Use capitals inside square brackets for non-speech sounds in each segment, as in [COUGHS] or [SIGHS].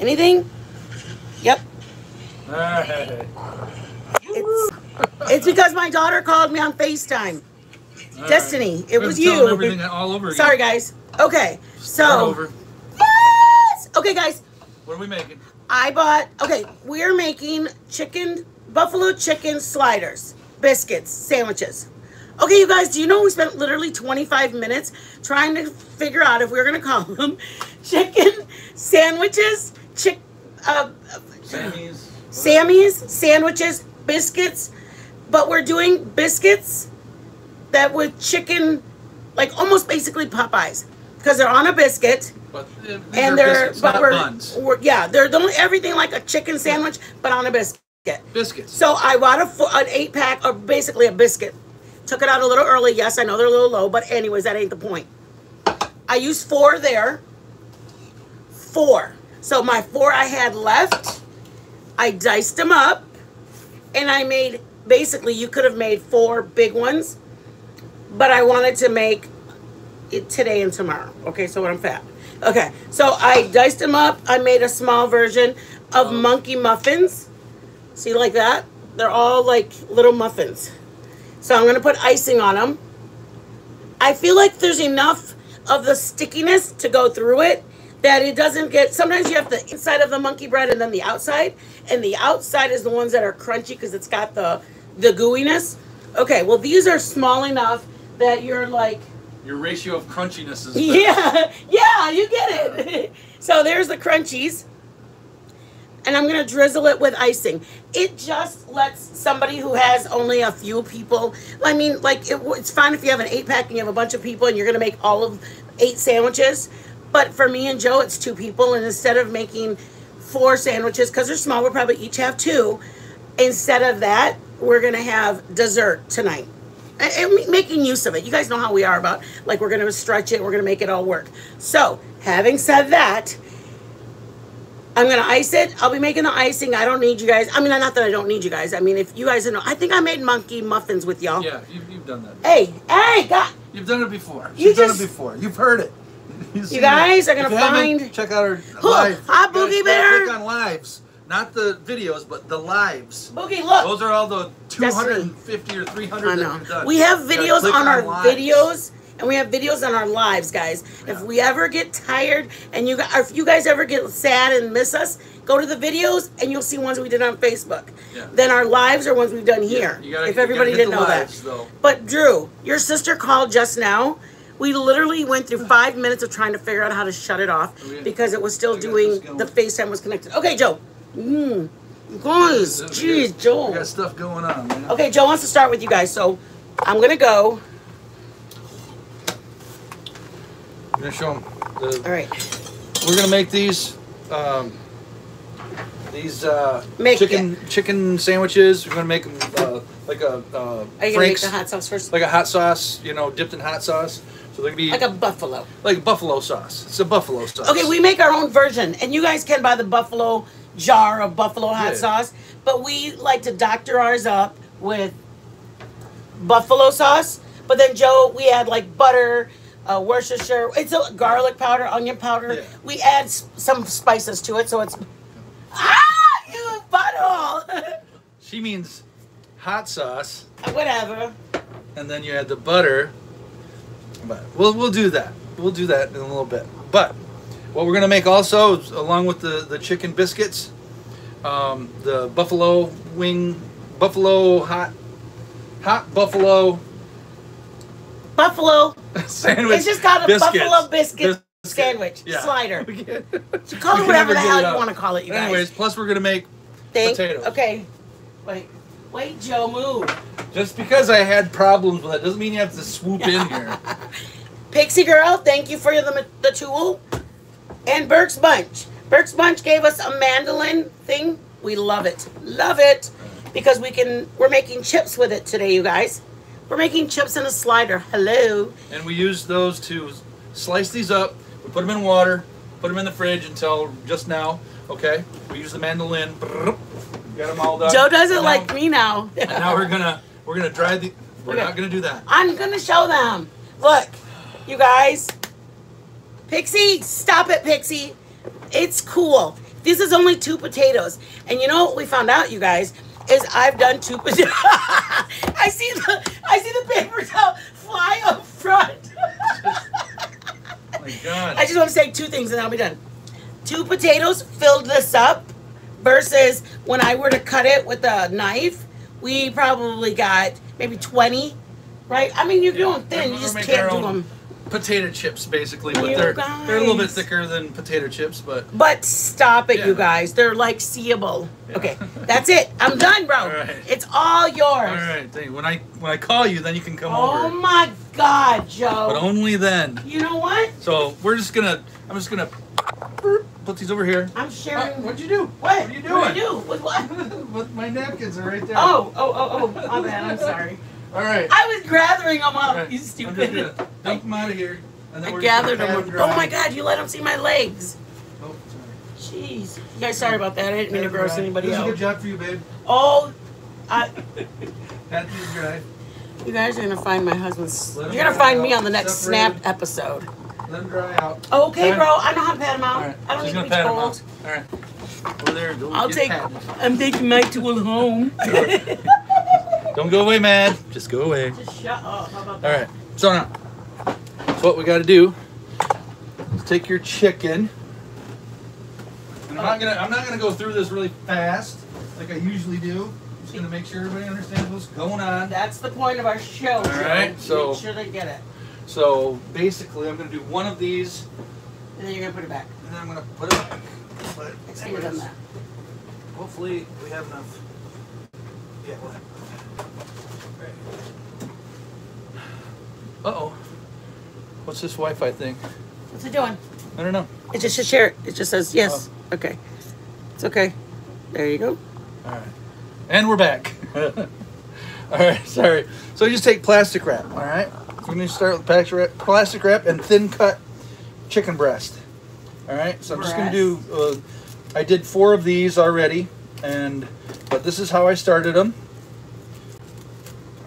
Anything? Yep. Hey. It's, it's because my daughter called me on FaceTime. All Destiny, it We was have to tell them you. Everything all over again. Sorry, guys. Okay, so over. yes. Okay, guys. What are we making? I bought. Okay, we're making chicken buffalo chicken sliders, biscuits, sandwiches. Okay, you guys. Do you know we spent literally 25 minutes trying to figure out if we were gonna call them [LAUGHS] chicken sandwiches, chick, uh, Sammy's. Sammy's sandwiches, biscuits, but we're doing biscuits that with chicken, like almost basically Popeyes, because they're on a biscuit But uh, and they're biscuits, but we're, we're yeah they're the only, everything like a chicken sandwich but on a biscuit. Biscuits. So I bought a an eight pack or basically a biscuit. Took it out a little early. Yes, I know they're a little low, but anyways, that ain't the point. I used four there. Four. So my four I had left, I diced them up, and I made basically you could have made four big ones, but I wanted to make it today and tomorrow. Okay, so when I'm fat. Okay, so I diced them up. I made a small version of oh. monkey muffins. See, like that? They're all like little muffins. So I'm gonna put icing on them. I feel like there's enough of the stickiness to go through it that it doesn't get. Sometimes you have the inside of the monkey bread and then the outside, and the outside is the ones that are crunchy because it's got the the gooiness. Okay, well these are small enough that you're like Your ratio of crunchiness is. yeah, [LAUGHS] yeah, you get it. [LAUGHS] so there's the crunchies. And I'm gonna drizzle it with icing. It just lets somebody who has only a few people. I mean, like it, it's fine if you have an eight pack and you have a bunch of people and you're gonna make all of eight sandwiches. But for me and Joe, it's two people, and instead of making four sandwiches, because they're small, we'll probably each have two. Instead of that, we're gonna have dessert tonight and and making use of it. You guys know how we are about like we're gonna stretch it, we're gonna make it all work. So, having said that, I'm gonna ice it. I'll be making the icing. I don't need you guys. I mean, not that I don't need you guys. I mean, if you guys know, I think I made monkey muffins with y'all. Yeah, you've, you've done that. Hey, hey, God, You've done it before. You You've done it before. You've heard it. You've seen guys are gonna you find- Check out our Huh, live. hi, You guys Boogie Bear. Click on lives, not the videos, but the lives. Boogie, look. Those are all the 250 or 300 I that know. we've done. We have videos click on our lives. videos, and we have videos on our lives, guys. If we ever get tired, and you, gu- if you guys ever get sad and miss us, go to the videos, and you'll see ones we did on Facebook. Yeah. Then our lives are ones we've done here. You gotta, if everybody you didn't know lives, that. Though. But Drew, your sister called just now. We literally went through five minutes of trying to figure out how to shut it off Oh, because it was still I doing this going. the FaceTime was connected. Okay, Joe. Mm. Guys, jeez, We Joe. got stuff going on, man. Okay, Joe wants to start with you guys, so I'm gonna go. I'm gonna show them. The, All right. we're gonna make these um, these uh, Make chicken chicken sandwiches. We're gonna make them uh, like a uh, Are you gonna make the hot sauce first? like a hot sauce, you know, dipped in hot sauce. So they're gonna be Like a buffalo. like buffalo sauce. It's a buffalo sauce. Okay, we make our own version, and you guys can buy the buffalo jar of buffalo hot Yeah. sauce, but we like to doctor ours up with buffalo sauce. But then Joe, we add like butter, uh, Worcestershire. It's a garlic powder, onion powder. Yeah. We add s- some spices to it, so it's ah, you butthole. She means hot sauce, Whatever. and then you add the butter. But we'll we'll do that. We'll do that in a little bit. But what we're gonna make also, along with the the chicken biscuits, um, the buffalo wing, buffalo hot, hot buffalo Buffalo. [LAUGHS] sandwich. It's just got a biscuits. buffalo biscuit Biscuit. sandwich Yeah. slider. [LAUGHS] Can- Call it whatever the hell you want to call it, you guys. Anyways, plus we're gonna make Think- potatoes. Okay. Wait. Wait, Joe, move. just because I had problems with it doesn't mean you have to swoop in [LAUGHS] here. Pixie Girl, thank you for the, the tool. And Burke's Bunch. Burke's Bunch gave us a mandolin thing. We love it. Love it. Because we can, we're making chips with it today, you guys. We're making chips in a slider. Hello. And we use those to slice these up. We put them in water, put them in the fridge until just now. Okay. We use the mandolin. Got them all done. Joe doesn't And like me now. And now we're gonna we're gonna dry the. We're Okay. not gonna do that. I'm gonna show them. Look, you guys. Pixie, stop it, Pixie. It's cool. This is only two potatoes. And you know what we found out, you guys, is I've done two potatoes. [LAUGHS] I see the I see the paper towel fly up front. [LAUGHS] My God. I just want to say two things and I'll be done. Two potatoes filled this up versus when I were to cut it with a knife, we probably got maybe 20, right? I mean, you're doing thin, you just can't do them. Potato chips, basically, but You they're they're a little bit thicker than potato chips, but But stop it, you guys. They're like seeable. Okay, that's it. I'm done, bro. [LAUGHS] Right. It's all yours. all right. When I when I call you, then you can come Oh over, my God, Joe. but only then. You know what? So we're just gonna. I'm just gonna burp, put these over here. I'm sharing. Uh, what'd you do? What? What are you doing? What do you do? With what? [LAUGHS] With my napkins are right there. Oh, oh, oh, oh. My bad. I'm [LAUGHS] sorry. All right. I was gathering them up. Right. You stupid. dump them out of here. And then I gathered them. oh my God! You let them see my legs. Oh, sorry. Jeez. You guys, sorry about that. I didn't mean to gross anybody This is a good job for you, babe. Oh, I, [LAUGHS] these dry. you guys are gonna find my husband's. Let You're gonna find me on the next Separated. Snap episode. Let them dry out. Okay, Alright. bro. I know how to pat him out. All right. I don't She's need to gonna be pat 'em told. out. All right. Over there. Don't I'll get take. patted. I'm taking my tool home. [LAUGHS] Don't go away, man. Just go away. Just shut up. How about All that? right. So now, so what we got to do is take your chicken. And I'm not gonna. I'm not gonna go through this really fast like I usually do. Just gonna make sure everybody understands what's going on. That's the point of our show. All Joe. right, so- Make sure they get it, So basically, I'm gonna do one of these, and then you're gonna put it back. and then I'm gonna put it back. But Next time you've done that. Hopefully, we have enough. Yeah. We'll have Uh oh. What's this Wi-Fi thing? What's it doing? I don't know. It just should share it. It just says yes. Oh. Okay. It's okay. There you go. All right. And we're back. [LAUGHS] all right. Sorry. So you just take plastic wrap. All right. So we're gonna start with plastic wrap, plastic wrap and thin cut chicken breast. All right. So I'm just gonna do. Uh, I did four of these already, and but this is how I started them.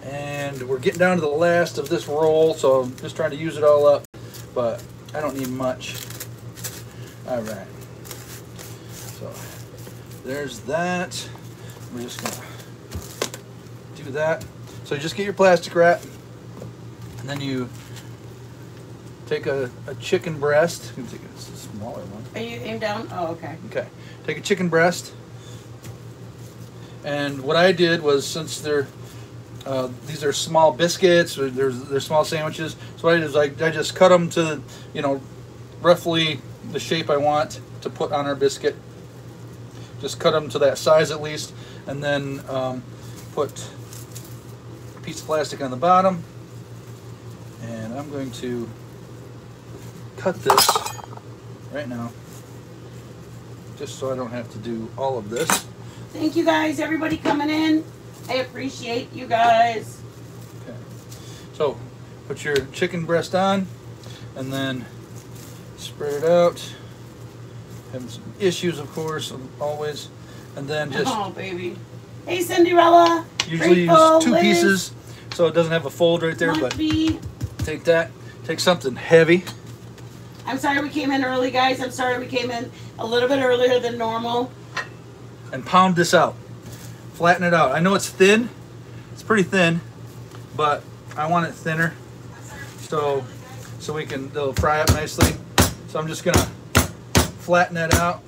And we're getting down to the last of this roll, so I'm just trying to use it all up. But I don't need much. All right. So there's that. We're just gonna do that. So just get your plastic wrap, and then you take a, a chicken breast. You can take a smaller one. Are you aim down? Oh, okay. Okay. Take a chicken breast. And what I did was since they're uh, these are small biscuits, or they're, they're small sandwiches. So what I did is I, I just cut them to, you know, roughly the shape I want to put on our biscuit. Just cut them to that size at least, and then um, put a piece of plastic on the bottom. And I'm going to cut this right now, just so I don't have to do all of this. Thank you guys, everybody coming in. I appreciate you guys. Okay. So, put your chicken breast on, and then spread it out. Having some issues, of course, always. And then just oh, baby. Hey, Cinderella. usually use two Liz, pieces, so it doesn't have a fold right there. But Monkey. Take that, take something heavy. I'm sorry we came in early, guys. I'm sorry we came in a little bit earlier than normal. and pound this out. Flatten it out. I know it's thin. It's pretty thin, but I want it thinner so so we can it'll fry up nicely. So I'm just gonna flatten that out.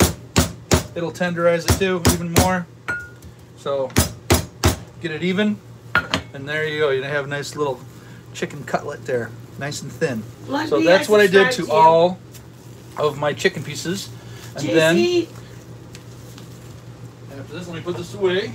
It'll tenderize it too even more. So get it even, and there you go. You have a nice little chicken cutlet there, nice and thin. Lucky So that's what I did to you. all of my chicken pieces, and then. After this, let me put this away.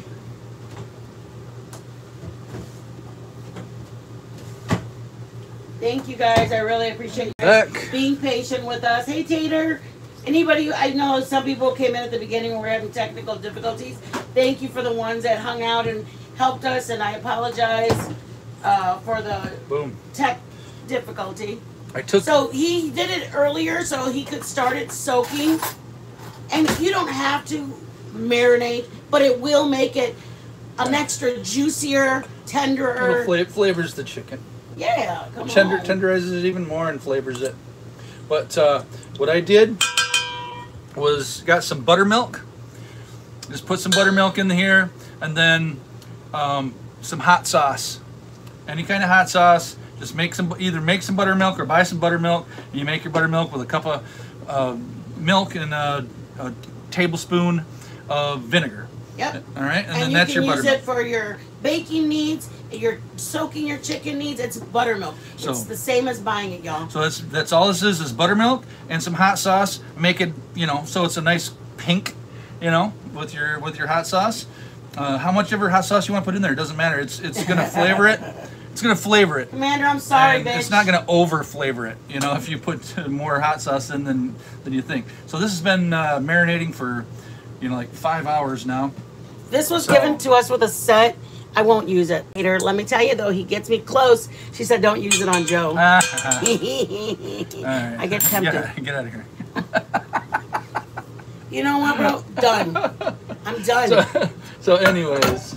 thank you guys. I really appreciate you Back. being patient with us. Hey, Tater. Anybody, I know some people came in at the beginning and were having technical difficulties. Thank you for the ones that hung out and helped us, and I apologize uh, for the Boom. tech difficulty. I took. So he did it earlier so he could start it soaking. And you don't have to marinate, but it will make it an extra juicier, tenderer. fla- flavors the chicken. Yeah, come Tender, on. tenderizes it even more and flavors it. But uh, what I did was got some buttermilk. Just put some buttermilk in here, and then um, some hot sauce. Any kind of hot sauce. Just make some either make some buttermilk or buy some buttermilk. You make your buttermilk with a cup of uh, milk and a, a tablespoon of vinegar. Yep. All right, and, And, then you that's can your use buttermilk. it for your baking needs, your soaking your chicken needs. It's buttermilk. So- it's the same as buying it, y'all. So that's that's all this is is buttermilk and some hot sauce. Make it you know so it's a nice pink, you know, with your with your hot sauce. Uh, how much ever hot sauce you want to put in there, it doesn't matter. It's it's gonna flavor it. [LAUGHS] It's gonna flavor it. Commander, I'm sorry, and bitch. it's not gonna over flavor it. You know, [LAUGHS] if you put more hot sauce in than than you think. So this has been uh, marinating for you know like five hours now. This was So- given to us with a set. I won't use it. Peter, let me tell you though, he gets me close. She said, "Don't use it on Joe." [LAUGHS] Ah, [LAUGHS] I get tempted. Get, get out of here. You know what, bro? Done. I'm done. So, so anyways.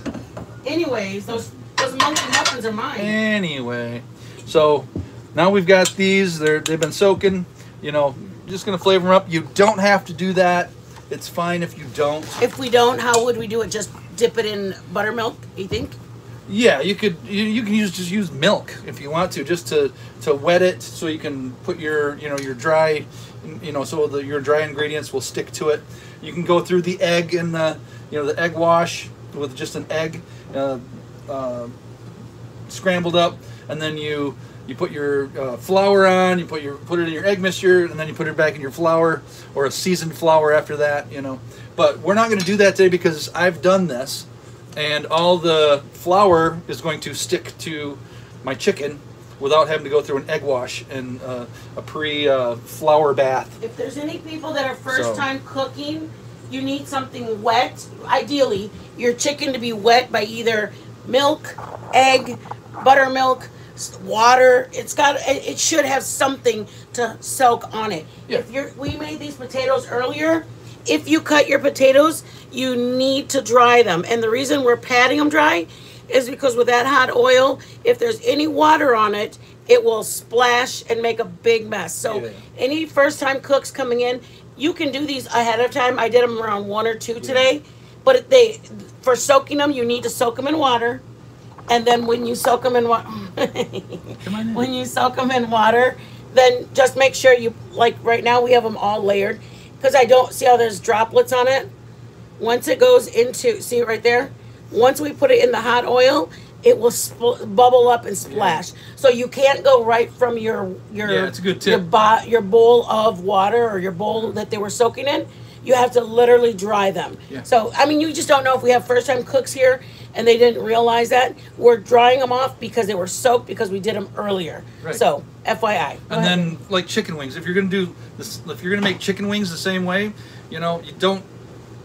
Anyways, those muffins are mine. Anyway, so now we've got these. They're they've been soaking. You know, just gonna flavor them up. You don't have to do that. It's fine if you don't. If we don't, how would we do it? Just dip it in buttermilk? You think? Yeah, you could. You, you can use just use milk if you want to, just to to wet it, so you can put your you know your dry, you know, so the your dry ingredients will stick to it. You can go through the egg and the you know the egg wash with just an egg. Uh, uh, scrambled up, and then you you put your uh, flour on. You put your put it in your egg mixture, and then you put it back in your flour or a seasoned flour after that. You know, but we're not going to do that today because I've done this, and all the flour is going to stick to my chicken without having to go through an egg wash and uh, a pre uh, flour bath. If there's any people that are first So- time cooking, you need something wet. Ideally, your chicken to be wet by either milk, egg, buttermilk, water. It's got it should have something to soak on it. Yeah. If you're we made these potatoes earlier, if you cut your potatoes, you need to dry them. And the reason we're patting them dry is because with that hot oil, if there's any water on it, it will splash and make a big mess. So Yeah. any first time cooks coming in, you can do these ahead of time. I did them around one or two today, but they for soaking them, you need to soak them in water, and then when you soak them in water, Come on in. when you soak them in water, then just make sure you like right now we have them all layered because I don't see how there's droplets on it. Once it goes into see it right there, once we put it in the hot oil, it will bubble up and splash. So you can't go right from your your Yeah, it's a good your bo- your bowl of water or your bowl that they were soaking in. You have to literally dry them. Yeah. So I mean, you just don't know if we have first time cooks here and they didn't realize that we're drying them off because they were soaked because we did them earlier. Right. So FYI. And then like chicken wings, if you're gonna do this, if you're gonna make chicken wings the same way, you know, you don't.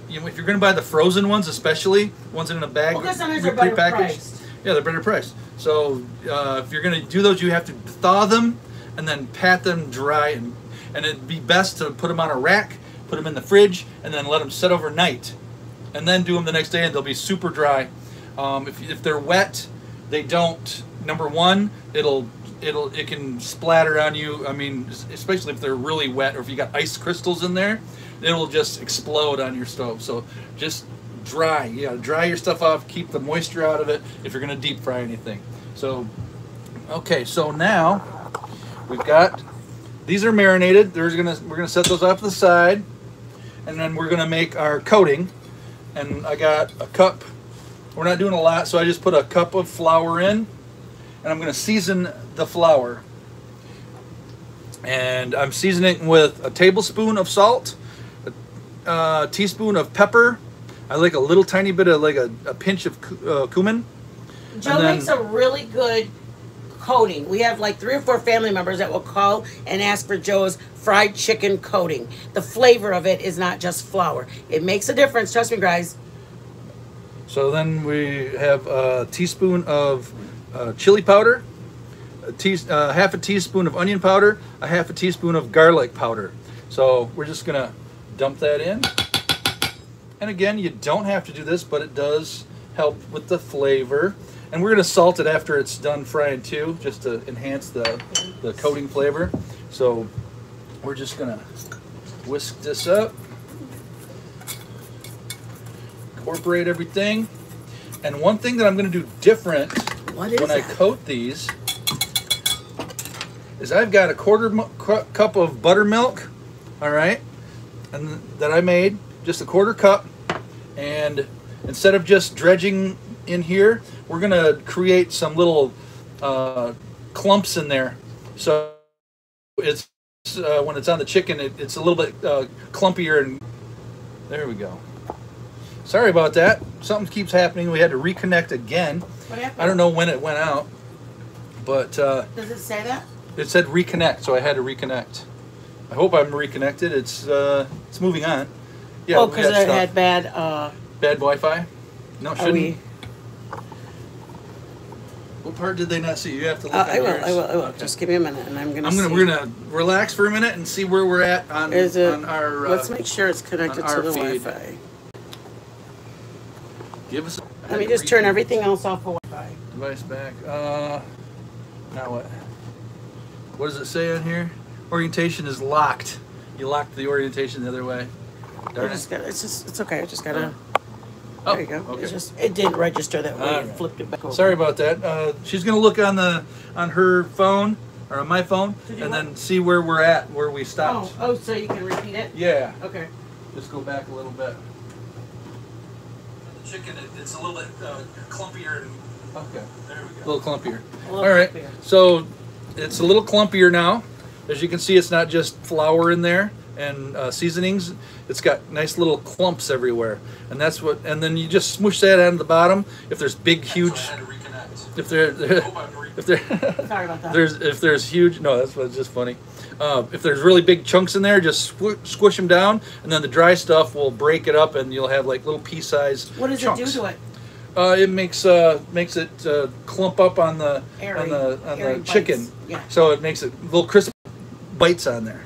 You know, if you're gonna buy the frozen ones, especially ones in a bag, Well, sometimes they're better prepackaged. priced. Yeah, they're better priced. So uh, if you're gonna do those, you have to thaw them and then pat them dry, and and it'd be best to put them on a rack, put them in the fridge, and then let them set overnight, and then do them the next day, and they'll be super dry. Um, if if they're wet, they don't. Number one, it'll it'll it can splatter on you. I mean, especially if they're really wet or if you got ice crystals in there, it'll just explode on your stove. So just dry. You gotta dry your stuff off. Keep the moisture out of it if you're gonna deep fry anything. So, okay. So now we've got these are marinated. There's gonna we're gonna set those off to the side, and then we're gonna make our coating. And I got a cup. We're not doing a lot, so I just put a cup of flour in, and I'm gonna season the flour. And I'm seasoning with a tablespoon of salt, a uh, teaspoon of pepper. I like a little tiny bit of like a, a pinch of uh, cumin. Joe then- makes a really good coating. We have like three or four family members that will call and ask for Joe's fried chicken coating. The flavor of it is not just flour. It makes a difference. Trust me, guys. So then we have a teaspoon of uh, chili powder, a tea, uh, half a teaspoon of onion powder, a half a teaspoon of garlic powder. So we're just gonna dump that in. And again, you don't have to do this, but it does help with the flavor. And we're gonna salt it after it's done frying too, just to enhance the, the coating flavor. So we're just gonna whisk this up. incorporate everything. And one thing that I'm going to do different when I coat these is I've got a quarter cu- cup of buttermilk, all right, and that I made just a quarter cup, and instead of just dredging in here, we're gonna create some little uh, clumps in there, so it's uh, when it's on the chicken, it, it's a little bit uh, clumpier, and there we go. Sorry about that. Something keeps happening. We had to reconnect again. What happened? I don't know when it went out, but uh, Does it say that? it said reconnect, so I had to reconnect. I hope I'm reconnected. It's uh, it's moving on. Yeah, oh, because it had bad. Uh, bad Wi-Fi. No, are shouldn't. we? What part did they not see? You have to look. Uh, at I will. yours. I will. I will. Okay. Just give me a minute, and I'm gonna. I'm gonna. see. We're gonna relax for a minute and see where we're at on, Is it? on our. Uh, let's make sure it's connected to the feed. Wi-Fi. give us. Let me just turn everything else off for Wi-Fi. Device back. Uh, now what? What does it say on here? Orientation is locked. You locked the orientation the other way. I just it. got. It's just. It's okay. I just gotta. Oh, there you go. okay. It's just. It didn't register that way. All It right. flipped it back over. Sorry about that. Uh, she's gonna look on the on her phone or on my phone To and what? then see where we're at, where we Oh. stopped. Oh. So you can repeat it. Yeah. Okay. Just go back a little bit. The chicken, it, it's a little bit uh, clumpier. And, okay, there we go. A little clumpier. A little All right, clumpier. so it's a little clumpier now. As you can see, it's not just flour in there and uh, seasonings. It's got nice little clumps everywhere, and that's what. And then you just smoosh that on the bottom. If there's big, huge, if there, [LAUGHS] if there, Sorry about that. there's if there's huge no that's what's just funny uh, if there's really big chunks in there just squ- squish them down and then the dry stuff will break it up and you'll have like little pea size What does chunks. it do to it? uh, it makes uh, makes it uh, clump up on the Airy- on the on the chicken Yeah. so it makes it little crisp bites on there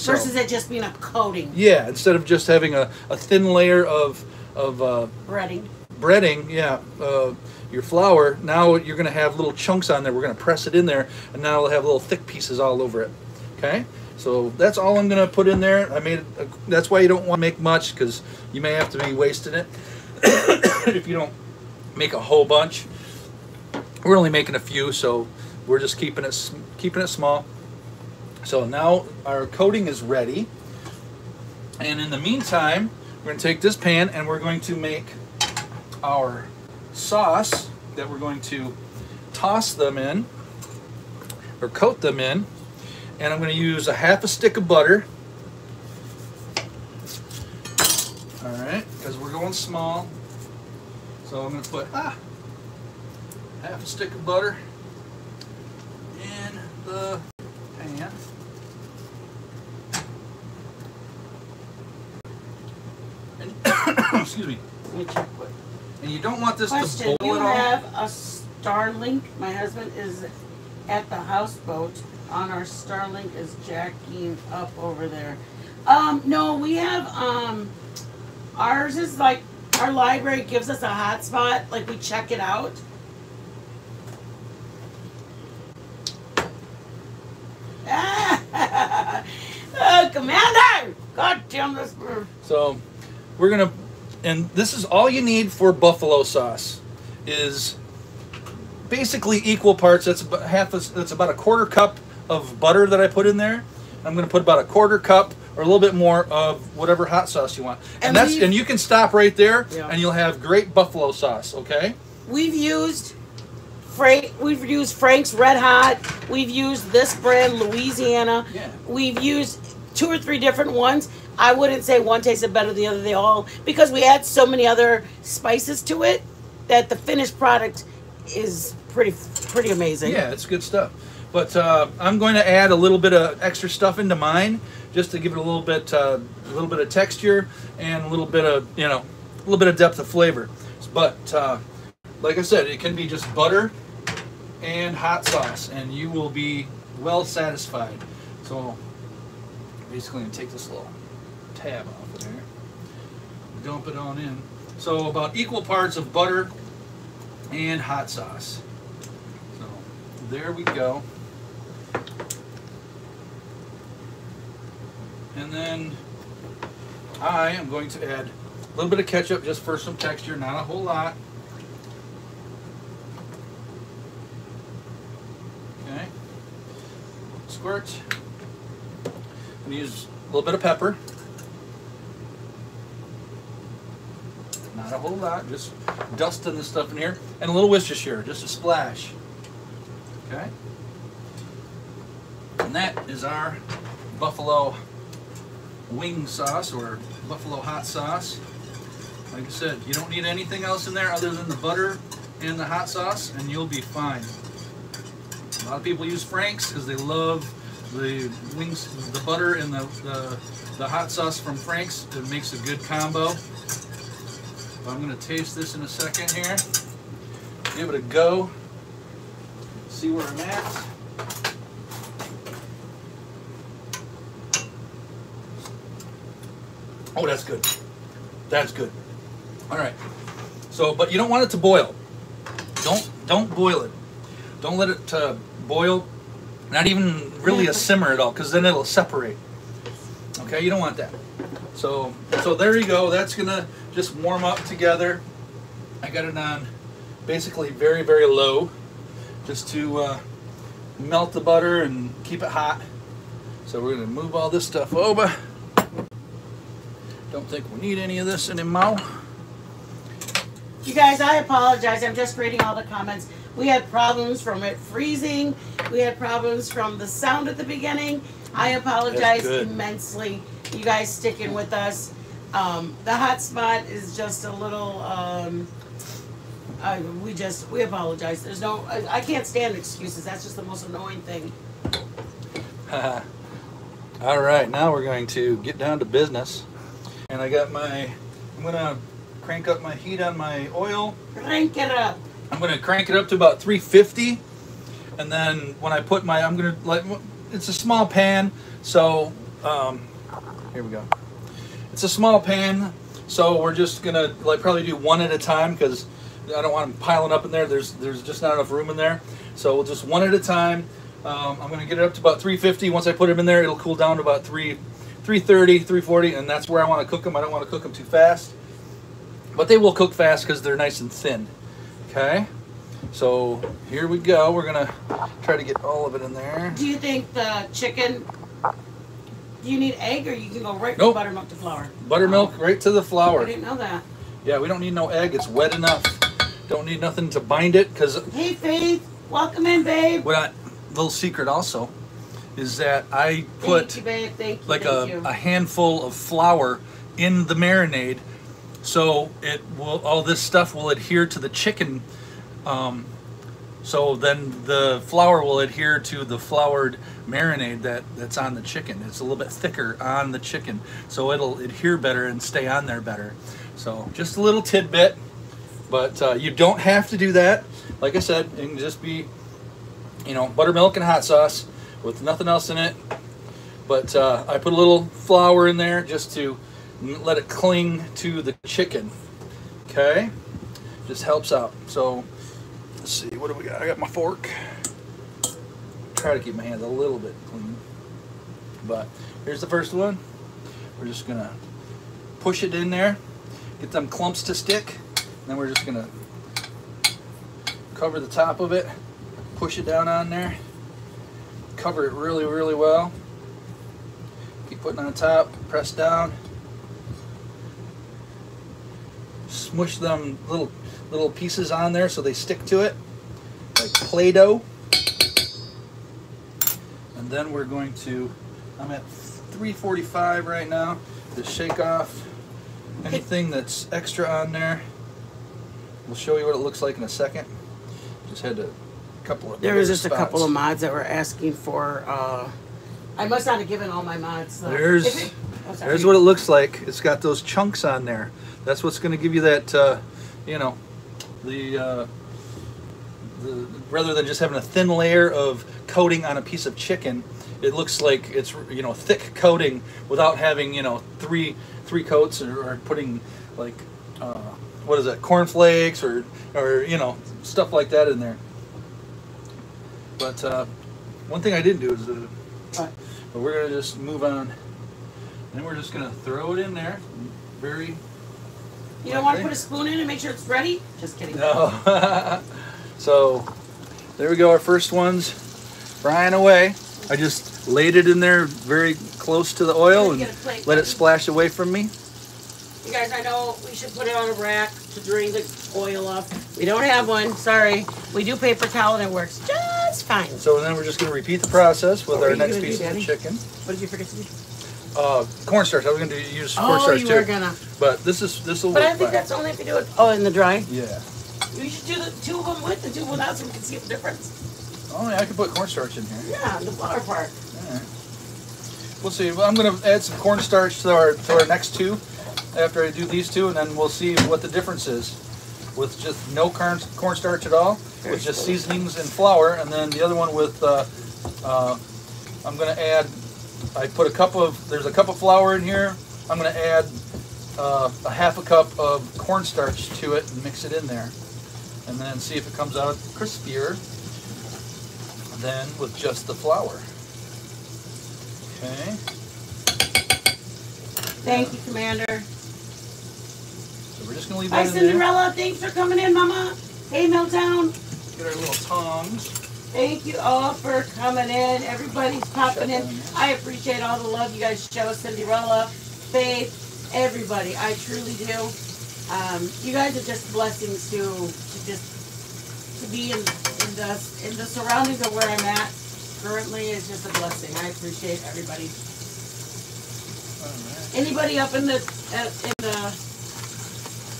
So- Versus it just being a coating, yeah instead of just having a, a thin layer of of uh, breading. breading, yeah, uh, your flour, now you're going to have little chunks on there. We're going to press it in there, and now it'll have little thick pieces all over it. Okay? So that's all I'm going to put in there. I made it, uh, that's why you don't want to make much because you may have to be wasting it [COUGHS] if you don't make a whole bunch. We're only making a few, so we're just keeping it keeping it small. So now our coating is ready. And in the meantime, we're going to take this pan and we're going to make our sauce that we're going to toss them in or coat them in. And I'm going to use a half a stick of butter. All right, because we're going small. So I'm going to put ah, half a stick of butter in the pan. And excuse me. Let me check. And you don't want this Question: to boil You at all. have a Starlink. My husband is at the houseboat. On our Starlink is jacking up over there. Um, no, we have um, ours is like our library gives us a hotspot. Like we check it out. [LAUGHS] oh, Commander! God damn this bird. So we're gonna, and this is all you need for buffalo sauce, is basically equal parts. That's about half. A, that's about a quarter cup of butter that I put in there. I'm gonna put about a quarter cup or a little bit more of whatever hot sauce you want, and, And that's and you can stop right there, Yeah. and you'll have great buffalo sauce. Okay. We've used Frank. We've used Frank's Red Hot. We've used this brand, Louisiana. Yeah. We've used two or three different ones. I wouldn't say one tasted better than the other. They all because we add so many other spices to it that the finished product is pretty pretty amazing. Yeah, it's good stuff. But uh, I'm going to add a little bit of extra stuff into mine just to give it a little bit, uh, a little bit of texture and a little bit of, you know, a little bit of depth of flavor. But uh, like I said, it can be just butter and hot sauce, and you will be well satisfied. So basically, I'm take this little tab off of there, dump it on in. So about equal parts of butter and hot sauce. So there we go. And then I am going to add a little bit of ketchup just for some texture, not a whole lot. Okay. Squirt. I'm gonna use a little bit of pepper. Not a whole lot, just dusting the stuff in here. And a little Worcestershire, just a splash. Okay. And that is our buffalo wing sauce or buffalo hot sauce. Like I said, you don't need anything else in there other than the butter and the hot sauce, and you'll be fine. A lot of people use Frank's because they love the wings, the butter and the, the, the hot sauce from Frank's. It makes a good combo. I'm going to taste this in a second here. Give it a go. See where I'm at. Oh, that's good. That's good. All right. So, but you don't want it to boil. Don't don't boil it. Don't let it uh, boil. Not even really a simmer at all, because then it'll separate. Okay, you don't want that. So, so there you go. That's gonna just warm up together. I got it on basically very very low, just to uh, melt the butter and keep it hot. So we're gonna move all this stuff over. Don't think we need any of this anymore. You guys, I apologize. I'm just reading all the comments. We had problems from it freezing. We had problems from the sound at the beginning. I apologize immensely. You guys sticking with us. Um, the hot spot is just a little. Um, I, we just we apologize. There's no. I, I can't stand excuses. That's just the most annoying thing. [LAUGHS] All right, now we're going to get down to business. And I got my, I'm gonna crank up my heat on my oil. Crank it up. I'm gonna crank it up to about 350. And then when I put my, I'm gonna, like, it's a small pan. So, um, here we go. It's a small pan. So we're just gonna like probably do one at a time because I don't want them piling up in there. There's, there's just not enough room in there. So we'll just one at a time. Um, I'm gonna get it up to about 350. Once I put them in there, it'll cool down to about three, 330, 340, and that's where I want to cook them. I don't want to cook them too fast, but they will cook fast because they're nice and thin. Okay, so here we go. We're gonna try to get all of it in there. Do you think the chicken? Do you need egg or you can go right Nope. from buttermilk to flour? Buttermilk right to the flour. I didn't know that. Yeah, we don't need no egg. It's wet enough. Don't need nothing to bind it because Hey Faith, welcome in, babe. what I, little secret also is that I put Thank you, you. like a, a handful of flour in the marinade so it will all this stuff will adhere to the chicken um, so then the flour will adhere to the floured marinade that, that's on the chicken. It's a little bit thicker on the chicken so it'll adhere better and stay on there better. So just a little tidbit but uh, you don't have to do that. Like i said it can just be you know buttermilk and hot sauce with nothing else in it. But uh, I put a little flour in there just to let it cling to the chicken. Okay, just helps out. So let's see, what do we got? I got my fork. Try to keep my hands a little bit clean. But here's the first one. We're just gonna push it in there, get them clumps to stick. Then we're just gonna cover the top of it, push it down on there cover it really, really well. Keep putting on top, press down. Smush them little little pieces on there so they stick to it, like Play-Doh. And then we're going to, I'm at 345 right now, to shake off anything that's extra on there. We'll show you what it looks like in a second. Just had to, a couple of There was just a couple of mods that were asking for. Uh, I must not have given all my mods. though. There's- oh. There's what it looks like. It's got those chunks on there. That's what's going to give you that, uh, you know, the, uh, the rather than just having a thin layer of coating on a piece of chicken, it looks like it's you know thick coating without having you know three three coats or, or putting like uh, what is that cornflakes or or you know stuff like that in there. But uh, one thing I didn't do is, uh, What? but we're gonna just move on. Then we're just gonna throw it in there, very You don't want to put a spoon in and make sure it's ready? Just kidding. No. [LAUGHS] so there we go. Our first one's frying away. I just laid it in there very close to the oil and plate, let it splash away from me. You guys, I know we should put it on a rack to drain the oil off. We don't have one. Sorry. We do paper towel and it works just fine. So then we're just going to repeat the process with What our next piece of chicken. What did you forget to do? Uh, cornstarch. I was going to use Oh, cornstarch you too. were gonna. But this is this will But work I think fine. that's only if you do it. Oh, in the dry. Yeah. You should do the two of them with the two without, so we can see the difference. Oh yeah, I could put cornstarch in here. Yeah, the flour part. Alright. We'll see. Well, I'm gonna add some cornstarch to our to our next two after I do these two, and then we'll see what the difference is with just no corn cornstarch at all, Very with just cool. seasonings and flour, and then the other one with uh, uh, I'm gonna add. I put a cup of there's a cup of flour in here. I'm gonna add uh, a half a cup of cornstarch to it and mix it in there, and then see if it comes out crispier than with just the flour. Okay. Thank you, Commander. So we're just gonna leave Hi, that in there. Cinderella. Thanks for coming in, Mama. Hey, Milltown. Get our little tongs. Thank you all for coming in. Everybody's popping in. Shut down, yeah. I appreciate all the love you guys show. Cinderella, Faith, everybody. I truly do. Um, you guys are just blessings to to just to be in, in the in the surroundings of where I'm at currently is just a blessing. I appreciate everybody. Anybody up in the uh, in the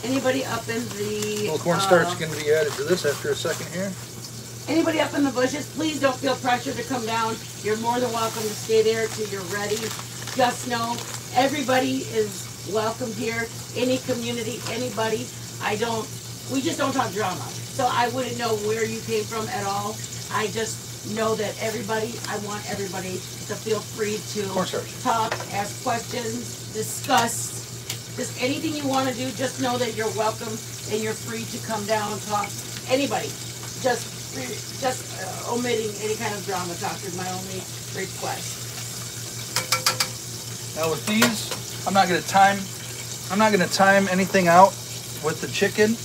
anybody up in the little cornstarch uh, gonna be added to this after a second here. Anybody up in the bushes, please don't feel pressure to come down. You're more than welcome to stay there till you're ready. Just know everybody is welcome here. Any community, anybody. I don't, we just don't talk drama. So I wouldn't know where you came from at all. I just know that everybody, I want everybody to feel free to talk, ask questions, discuss. Just anything you want to do, just know that you're welcome and you're free to come down and talk. Anybody, just just uh, omitting any kind of drama talk is my only request. Now with these, I'm not gonna time, I'm not gonna time anything out with the chicken.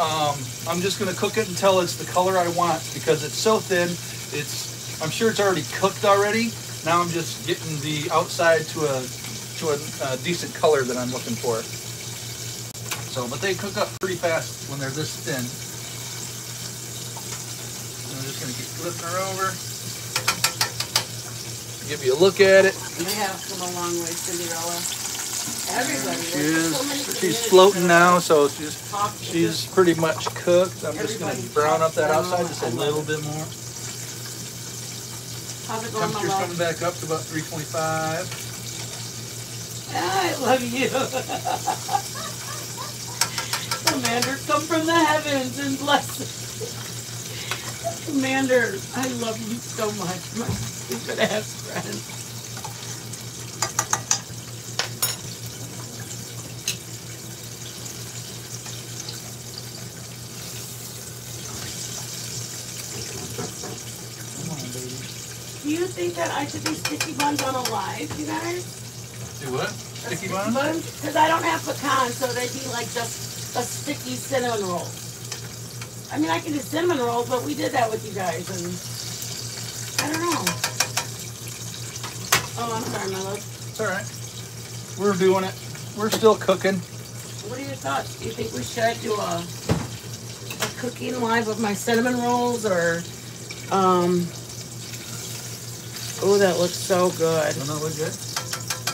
Um, I'm just gonna cook it until it's the color I want because it's so thin. It's, I'm sure it's already cooked already. Now I'm just getting the outside to a to a, uh decent color that I'm looking for. So, but they cook up pretty fast when they're this thin. I'm just gonna keep flipping her over. Give you a look at it. We have come a long way, Cinderella. Everybody. She is. so She's floating now, so she's she's pretty much cooked. I'm just gonna brown up that outside just a little bit more. How's it going, Temperature's coming back up to about 325. I love you. [LAUGHS] Commander, come from the heavens and bless us. Commander, I love you so much, my stupid ass friend. Come on, baby. Do you think that I should be sticky buns on a live, you guys? Do what? Sticky buns? Because I don't have pecans, so they'd be like just a sticky cinnamon roll. I mean, I can do cinnamon rolls, but we did that with you guys, and I don't know. Oh, I'm sorry, my love. It's all right. We're doing it. We're still cooking. What are your thoughts? Do you think we should do a, a cooking live of my cinnamon rolls, or um? Oh, that looks so good. Don't that look good?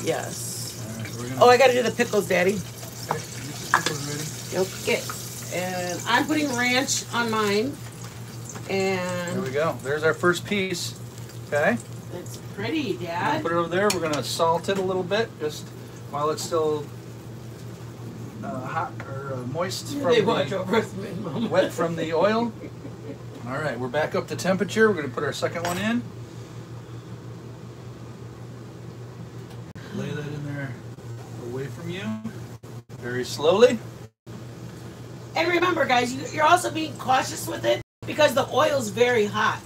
Yes. All right, we're gonna. Oh, I gotta do the pickles, Daddy. Okay, get the pickles ready. Okay. And I'm putting ranch on mine. And There we go. There's our first piece. Okay. it's pretty, Dad. put it over there. We're gonna salt it a little bit, just while it's still uh, hot or uh, moist from They the, watch over us, man, Mama. wet from the oil. [LAUGHS] All right, we're back up to temperature. We're gonna put our second one in. Lay that in there away from you, very slowly. And remember, guys, you, you're also being cautious with it because the oil's very hot.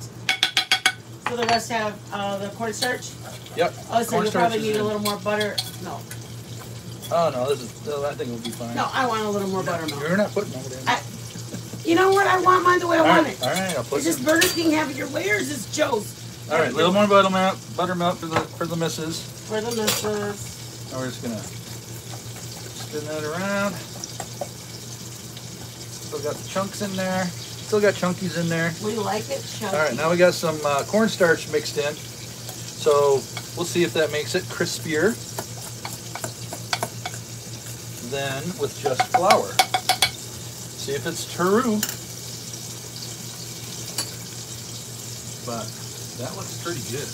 So the rest have uh, the cornstarch. Yep. Oh, so you probably need a little more butter. No. Oh no, this is. oh, I think it'll be fine. No, I want a little more buttermilk. You're not putting over there. I, you know what? I want mine the way I all want right, it. all right. I'll put Is this. Burger King having your layers? this Joe's? All right, a little more buttermilk, buttermilk for the for the misses. For the missus. Now we're just gonna spin that around. Still got the chunks in there. Still got chunkies in there. We like it chunky. All right, now we got some uh, cornstarch mixed in. So we'll see if that makes it crispier than with just flour. See if it's true. But that looks pretty good.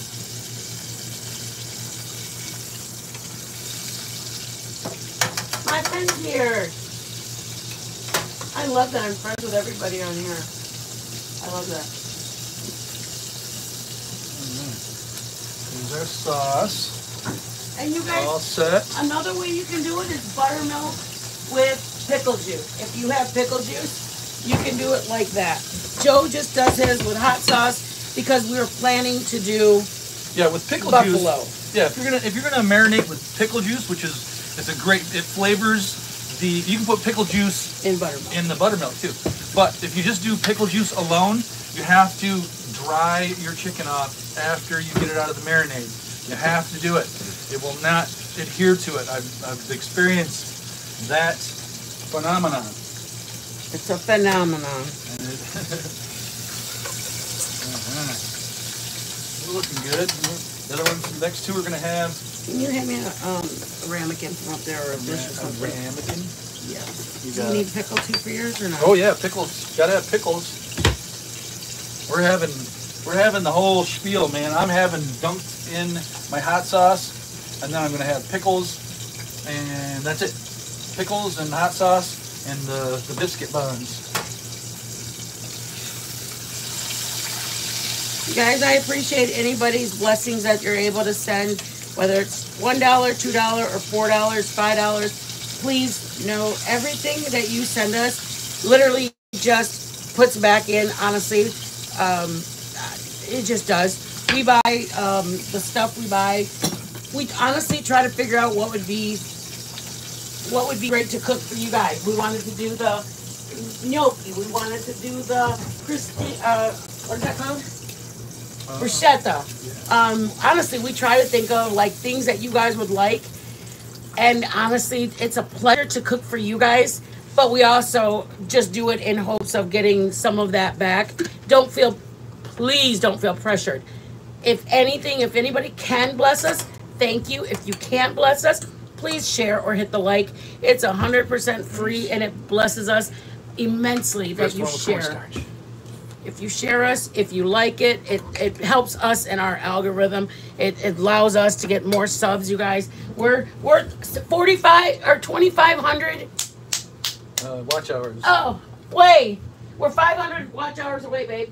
My friend here. I love that I'm friends with everybody on here. I love that. Here's our sauce. And you guys, All set. another way you can do it is buttermilk with pickle juice. If you have pickle juice, you can do it like that. Joe just does his with hot sauce because we were planning to do Yeah, with pickle buffalo. juice. Yeah, if you're gonna if you're gonna marinate with pickle juice, which is it's a great it flavors the you can put pickle juice in buttermilk. in the buttermilk too. But if you just do pickle juice alone, you have to dry your chicken off after you get it out of the marinade. You have to do it. It will not adhere to it. I've, I've experienced that phenomenon. It's a phenomenon. Uh-huh. [LAUGHS] We're looking good. The other ones, the next two we're gonna have Can you hand me a, um, ramekin from up there or a dish or something? ramekin. Yeah. You Do you need pickle too for yours or not? Oh yeah, pickles. Gotta have pickles. We're having we're having the whole spiel, man. I'm having dunked in my hot sauce, and then I'm gonna have pickles, and that's it. Pickles and hot sauce and the the biscuit buns. Guys, I appreciate anybody's blessings that you're able to send, whether it's $1, $2, or $4, $5. Please know everything that you send us literally just puts back in, honestly. Um, it just does. We buy um, the stuff we buy. We honestly try to figure out what would be what would be great to cook for you guys. We wanted to do the gnocchi. We wanted to do the crispy, uh, what's that called? Bruschetta. Um, honestly, we try to think of like things that you guys would like, and honestly, it's a pleasure to cook for you guys. But we also just do it in hopes of getting some of that back. Don't feel, please don't feel pressured. If anything, if anybody can bless us, thank you. If you can't bless us, please share or hit the like. It's a hundred percent free, and it blesses us immensely that you share. If you share us, if you like it, it, it helps us in our algorithm. It, it allows us to get more subs, you guys. We're we're 45 or 2500. Uh, watch hours. Oh, wait. We're 500 watch hours away, babe.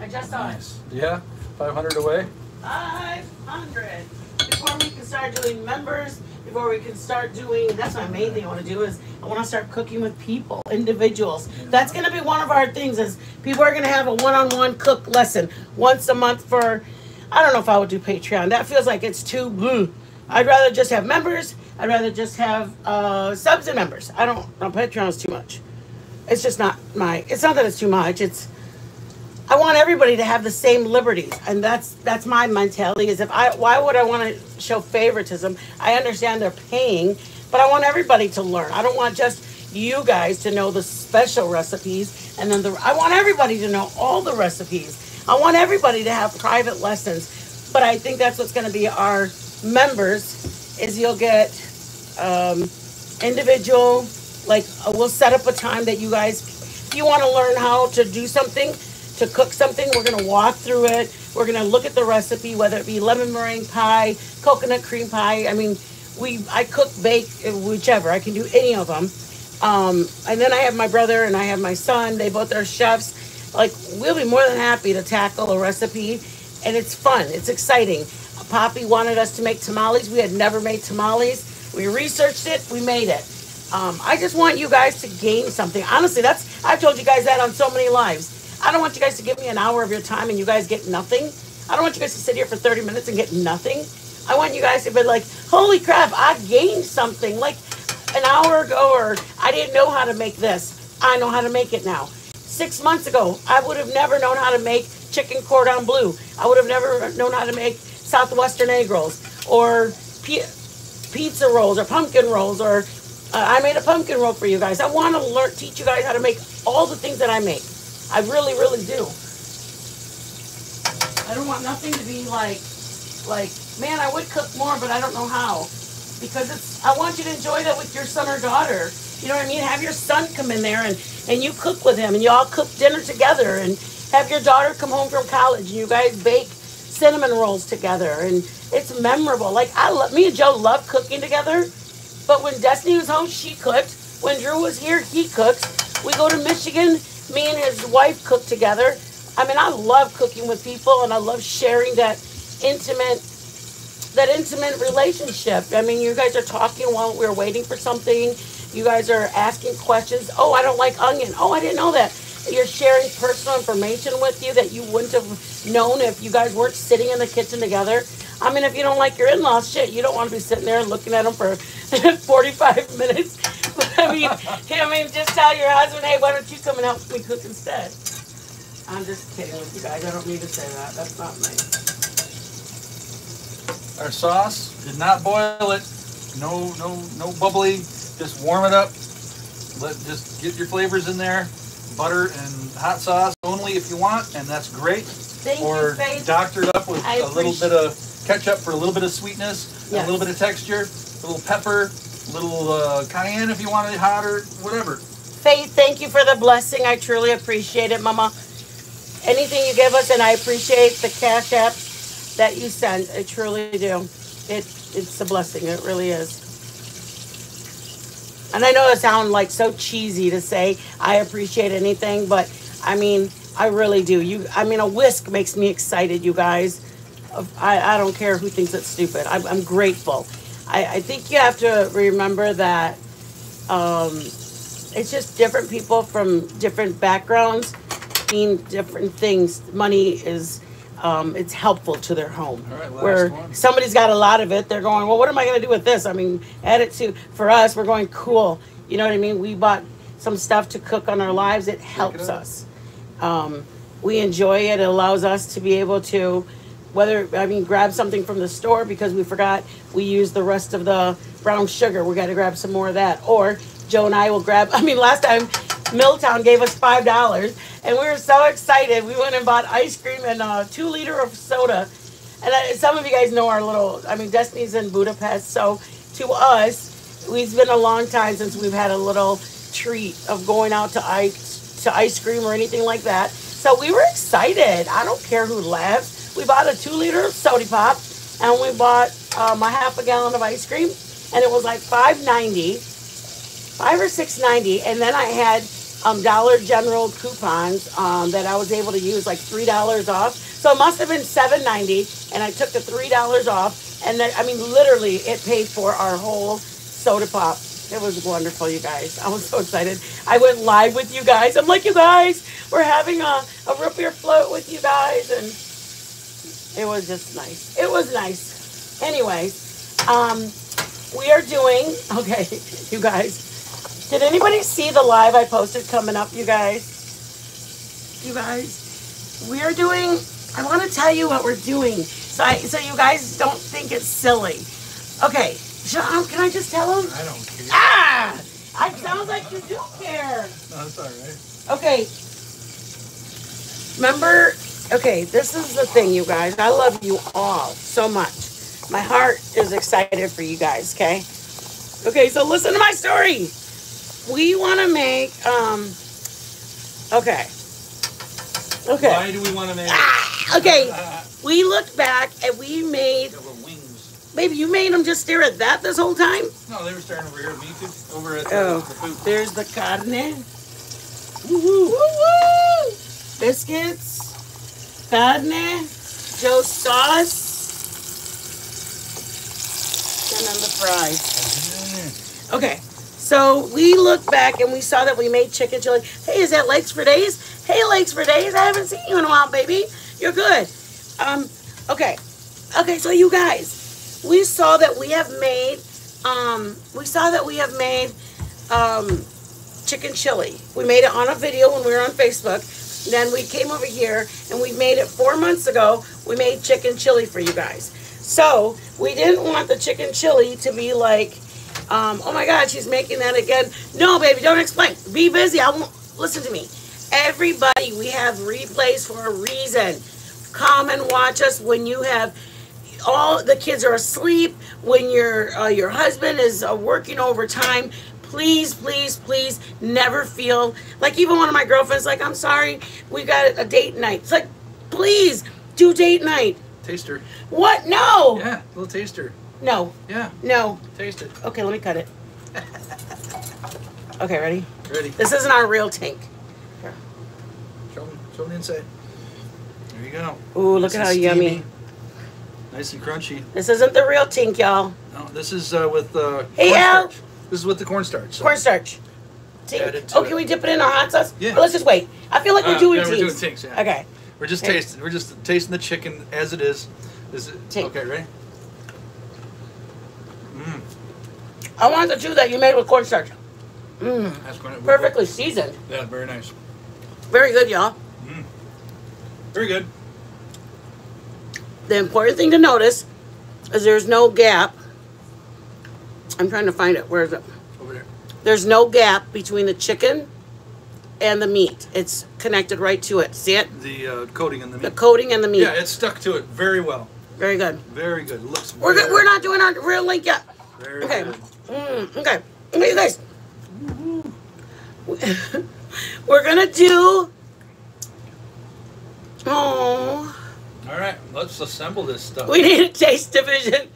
I just saw it. Nice. Yeah, 500 away. 500. Before we can start doing members, we can start doing, that's my main thing I want to do is I want to start cooking with people, individuals. That's going to be one of our things is people are going to have a one-on-one cook lesson once a month for, I don't know if I would do Patreon. That feels like it's too blue. I'd rather just have members. I'd rather just have uh, subs and members. I don't, no, Patreon's too much. It's just not my, it's not that it's too much. It's, I want everybody to have the same liberties, and that's that's my mentality. Is if I why would I want to show favoritism? I understand they're paying, but I want everybody to learn. I don't want just you guys to know the special recipes, and then the I want everybody to know all the recipes. I want everybody to have private lessons, but I think that's what's going to be our members. Is you'll get um, individual like we'll set up a time that you guys if you want to learn how to do something to cook something we're going to walk through it. We're going to look at the recipe whether it be lemon meringue pie coconut cream pie. I mean we i cook bake uh, whichever. I can do any of them um, and then i have my brother and i have my son. They both are chefs. Like we'll be more than happy to tackle a recipe and it's fun. It's exciting. Poppy wanted us to make tamales. We had never made tamales. We researched it. We made it. Um, I just want you guys to gain something. Honestly, that's I've told you guys that on so many lives. I don't want you guys to give me an hour of your time and you guys get nothing. I don't want you guys to sit here for 30 minutes and get nothing. I want you guys to be like, holy crap, I gained something like an hour ago, or I didn't know how to make this. I know how to make it now. Six months ago, I would have never known how to make chicken cordon bleu. I would have never known how to make southwestern egg rolls or pizza rolls or pumpkin rolls or uh, I made a pumpkin roll for you guys. I want to learn, teach you guys how to make all the things that I make. I really, really do. I don't want nothing to be like, like, man, I would cook more, but I don't know how. Because it's, I want you to enjoy that with your son or daughter. You know what I mean? Have your son come in there and, and you cook with him and you all cook dinner together and have your daughter come home from college and you guys bake cinnamon rolls together and it's memorable. Like I love me and Joe love cooking together, but when Destiny was home, she cooked. When Drew was here, he cooked. We go to Michigan, me and his wife cook together. I mean, I love cooking with people and I love sharing that intimate that intimate relationship. I mean, you guys are talking while we're waiting for something. You guys are asking questions. Oh, I don't like onion. Oh, I didn't know that you're sharing personal information with you that you wouldn't have known if you guys weren't sitting in the kitchen together. I mean, if you don't like your in-laws, shit, you don't want to be sitting there looking at them for [LAUGHS] 45 minutes. [LAUGHS] I mean, I mean, just tell your husband, hey, why don't you come and help me cook instead? I'm just kidding with you guys. I don't need to say that. That's not nice. Our sauce did not boil it. No, no, no bubbly. Just warm it up. Let just get your flavors in there butter and hot sauce only if you want, and that's great. Thank or you, Faith. doctored up with I a little bit of ketchup for a little bit of sweetness, Yes. a little bit of texture, a little pepper, little uh, cayenne if you want it hotter, whatever. Faith, thank you for the blessing. I truly appreciate it, Mama. Anything you give us, and I appreciate the cash app that you send. I truly do. It it's a blessing. It really is. And I know it sounds like so cheesy to say I appreciate anything, but I mean I really do. You, I mean, a whisk makes me excited, you guys. I, I don't care who thinks it's stupid. I'm, I'm grateful. I, I think you have to remember that um, it's just different people from different backgrounds mean different things. Money is um, it's helpful to their home. All right, last Where one. somebody's got a lot of it, they're going, well, what am I going to do with this? I mean, add it to for us. We're going cool. You know what I mean? We bought some stuff to cook on our lives. It helps out. us. Um, we enjoy it. It allows us to be able to, whether I mean, grab something from the store because we forgot we used the rest of the brown sugar. We got to grab some more of that. Or Joe and I will grab. [LAUGHS] I mean, last time Milltown gave us five dollars, and we were so excited. We went and bought ice cream and a two liter of soda. And I, some of you guys know our little. I mean, Destiny's in Budapest, so to us, it's been a long time since we've had a little treat of going out to ice to ice cream or anything like that. So we were excited. I don't care who laughs. We bought a two liter soda pop, and we bought um, a half a gallon of ice cream, and it was like five ninety, five or six ninety. And then I had um, Dollar General coupons um, that I was able to use, like three dollars off. So it must have been seven ninety, and I took the three dollars off, and then I mean literally it paid for our whole soda pop. It was wonderful, you guys. I was [LAUGHS] so excited. I went live with you guys. I'm like, you guys, we're having a, a root beer float with you guys, and it was just nice. It was nice. Anyways, um, we are doing [LAUGHS] okay, you guys. Did anybody see the live I posted coming up, you guys? You guys, we are doing. I want to tell you what we're doing, so I, so you guys don't think it's silly. Okay, Sean, can I just tell them? I don't care. Ah! I sounds like you do care. No, that's all right. Okay. Remember, okay, this is the thing, you guys. I love you all so much. My heart is excited for you guys, okay? Okay, so listen to my story. We want to make, um, okay. Okay. Why do we want to make Ah, okay. We looked back and we made, wings? baby, you made them just stare at that this whole time? No, they were staring over here. At me too. Over at the, Oh, the food. there's the carne. Woo woo! Biscuits, carne, Joe sauce, and then the fries. Okay, so we looked back and we saw that we made chicken chili. Hey, is that Lakes for Days? Hey, Lakes for Days, I haven't seen you in a while, baby. You're good. Um, okay, okay, so you guys, we saw that we have made, um, we saw that we have made, um, chicken chili. We made it on a video when we were on Facebook. Then we came over here and we made it four months ago. We made chicken chili for you guys. So we didn't want the chicken chili to be like, um, oh my God, she's making that again. No, baby, don't explain. Be busy. I won't listen to me. Everybody, we have replays for a reason. Come and watch us when you have all the kids are asleep, when your uh, your husband is uh, working overtime. Please, please, please never feel like even one of my girlfriends like, I'm sorry, we got a date night. It's like, please do date night. Taster. What? No. Yeah, little taster. No. Yeah, No. taste it. Okay, let me cut it. Okay, ready? Ready? This isn't our real tank. Show them, show them the inside. There you go. Ooh, look Nice at how and yummy. Nice and crunchy. This isn't the real tink, y'all. No, this is uh, with uh, Hey, cornstarch. This is with the cornstarch. So. Cornstarch. Added Tink. to Oh, it. can we dip it in our hot sauce? Yeah. Or let's just wait. I feel like we're Uh, doing yeah, we're doing tinks. yeah. Okay. We're just Okay. tasting. We're just tasting the chicken as it is. Is it Take. okay? Ready? Mmm. I want the two that you made with cornstarch. Mmm. That's going to Perfectly seasoned. Yeah, very nice. Very good, y'all. Mm. Very good. The important thing to notice is there's no gap. I'm trying to find it. Where is it? Over there. There's no gap between the chicken and the meat. It's connected right to it. See it? The uh, coating in the meat. The coating and the meat. Yeah, it's stuck to it very well. Very good. Very good. It looks. We're good. We're not doing our real link yet. Very Okay. good. Mm, okay. Okay, you guys. [LAUGHS] We're gonna do. Oh, All right, let's assemble this stuff. we need a taste division.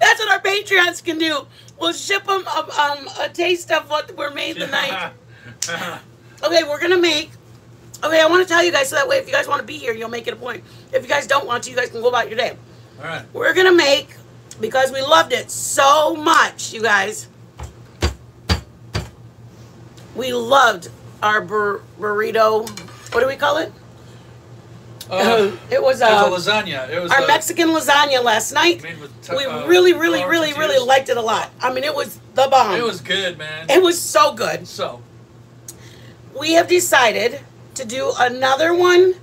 That's what our Patreons can do. We'll ship them um, um, a taste of what we're made [LAUGHS] tonight. Okay, we're gonna make. Okay, I want to tell you guys so that way, if you guys want to be here, you'll make it a point. If you guys don't want to, you guys can go about your day. All right. We're gonna make because we loved it so much, you guys. We loved our bur- burrito. What do we call it? Uh, it was it uh, was a lasagna. It was our uh, Mexican lasagna last night. made with t- We uh, really, really, really, really liked it a lot. I mean, it was the bomb. It was good, man. It was so good. so. We have decided to do another one.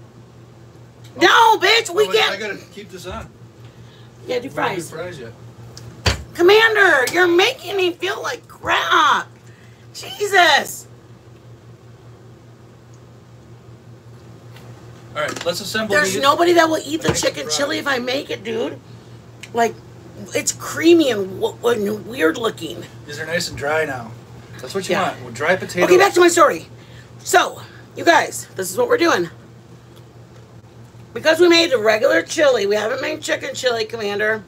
No, bitch, we Oh, wait, I can't. gotta keep this on. Yeah, do fries. do fries yet. Commander, you're making me feel like crap. Jesus. All right, let's assemble There's these. nobody that will eat the Nice chicken chili if I make it, dude. Like, it's creamy and, and weird looking. These are nice and dry now. That's what you Yeah. want. With dry potatoes. Okay, back to my story. So, you guys, this is what we're doing. Because we made the regular chili, we haven't made chicken chili, Commander.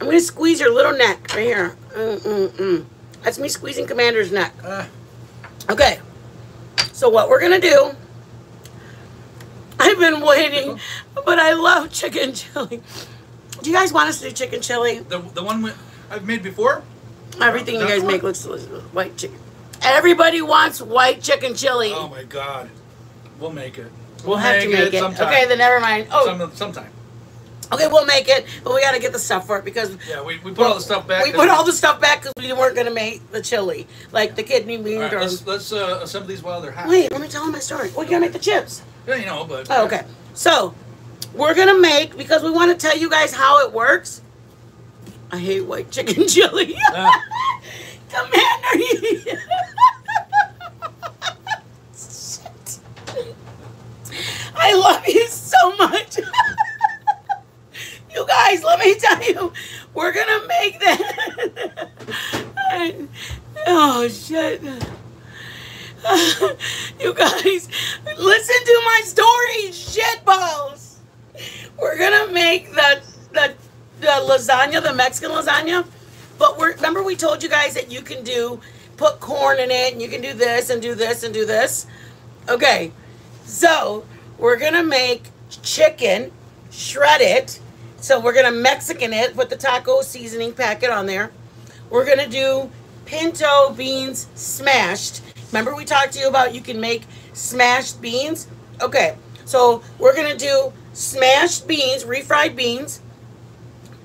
I'm gonna squeeze your little neck right here. Mm mm mm. That's me squeezing Commander's neck. Ah, Okay. So what we're gonna do? I've been waiting, but I love chicken chili. Do you guys want us to do chicken chili? the the one we, I've made before. Everything you guys make looks delicious. White chicken. Everybody wants white chicken chili. Oh my god, we'll make it. we'll have to make it. sometime. Okay, then never mind. Oh, Some, sometime. okay, we'll make it, but we got to get the stuff for it because Yeah, we, we put all the stuff back. we put all the stuff back because we weren't gonna make the chili, like the kidney. All right, or- let's let's uh, assemble these while they're hot. Wait, let me tell them my story. Oh, you gotta make the chips. You know, but. Oh, okay. So, we're gonna make because we want to tell you guys how it works. I hate white chicken [LAUGHS] chili. Ah. [LAUGHS] Commander. Shit. [LAUGHS] I love you so much. you guys, let me tell you, we're gonna make that. oh shit. [LAUGHS] you guys, listen to my story, shitballs. We're gonna make the the the lasagna, the Mexican lasagna. But we're remember we told you guys that you can do put corn in it and you can do this and do this and do this. Okay. So we're gonna make chicken, shred it. So we're gonna Mexican it, put the taco seasoning packet on there. We're gonna do pinto beans smashed. Remember we talked to you about you can make smashed beans? Okay, so we're gonna do smashed beans, refried beans,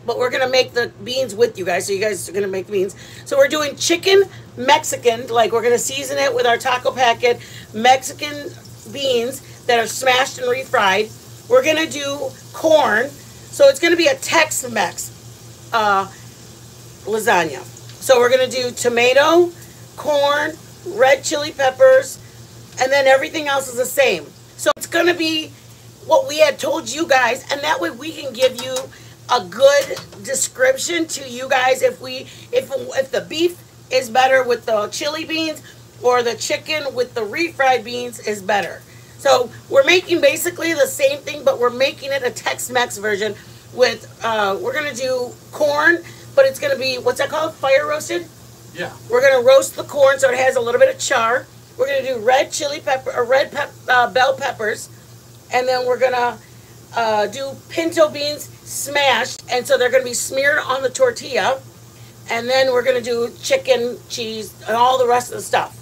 but we're gonna make the beans with you guys. So you guys are gonna make the beans. So we're doing chicken Mexican, like we're gonna season it with our taco packet Mexican beans that are smashed and refried. We're gonna do corn, so it's gonna be a Tex-Mex uh, lasagna. So we're gonna do tomato, corn, red chili peppers, and then everything else is the same. So it's gonna be what we had told you guys, and that way we can give you a good description to you guys if we if if the beef is better with the chili beans or the chicken with the refried beans is better. So we're making basically the same thing, but we're making it a Tex-Mex version with uh, we're gonna do corn, but it's gonna be what's that called? Fire roasted. Yeah. We're gonna roast the corn so it has a little bit of char. We're gonna do red chili pepper or red pep, uh, bell peppers, and then we're gonna uh, do pinto beans smashed, and so they're gonna be smeared on the tortilla, and then we're gonna do chicken, cheese, and all the rest of the stuff.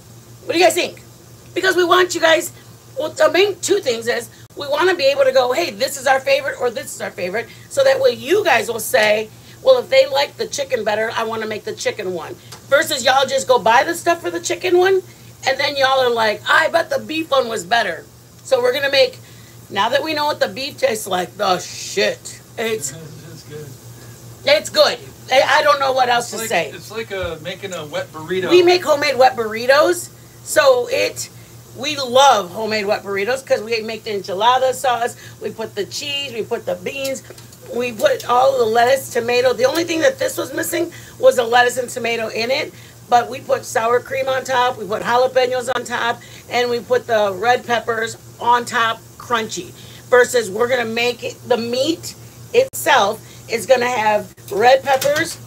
What do you guys think? Because we want you guys. Well, the main two things is we want to be able to go, hey, this is our favorite or this is our favorite, so that way you guys will say, well, if they like the chicken better, I want to make the chicken one. Versus y'all just go buy the stuff for the chicken one, and then y'all are like, I bet the beef one was better. So we're gonna make. Now that we know what the beef tastes like, the shit, it's [LAUGHS] It's good. it's good. I, I don't know what else It's to like, say. it's like a, making a wet burrito. We make homemade wet burritos, so it we love homemade wet burritos because we make the enchilada sauce. We put the cheese, we put the beans, we put all the lettuce, tomato. The only thing that this was missing was the lettuce and tomato in it. But we put sour cream on top, we put jalapenos on top, and we put the red peppers on top, crunchy. Versus we're gonna make it the meat itself is gonna have red peppers,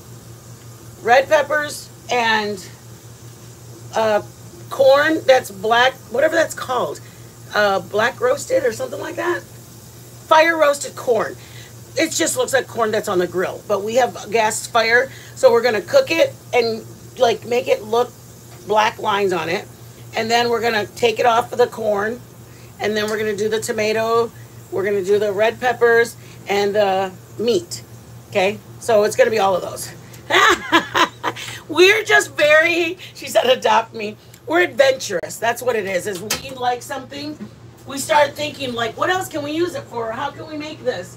red peppers, and uh, corn that's black, whatever that's called, uh, black roasted or something like that. Fire roasted corn. It just looks like corn that's on the grill, but we have a gas fire, so we're gonna cook it and like make it look black lines on it, and then we're gonna take it off of the corn, and then we're gonna do the tomato, we're gonna do the red peppers and the meat. Okay, so it's gonna be all of those. [LAUGHS] We're just very, she said, adopt me. We're adventurous. That's what it is. Is we like something, we start thinking like, what else can we use it for? How can we make this?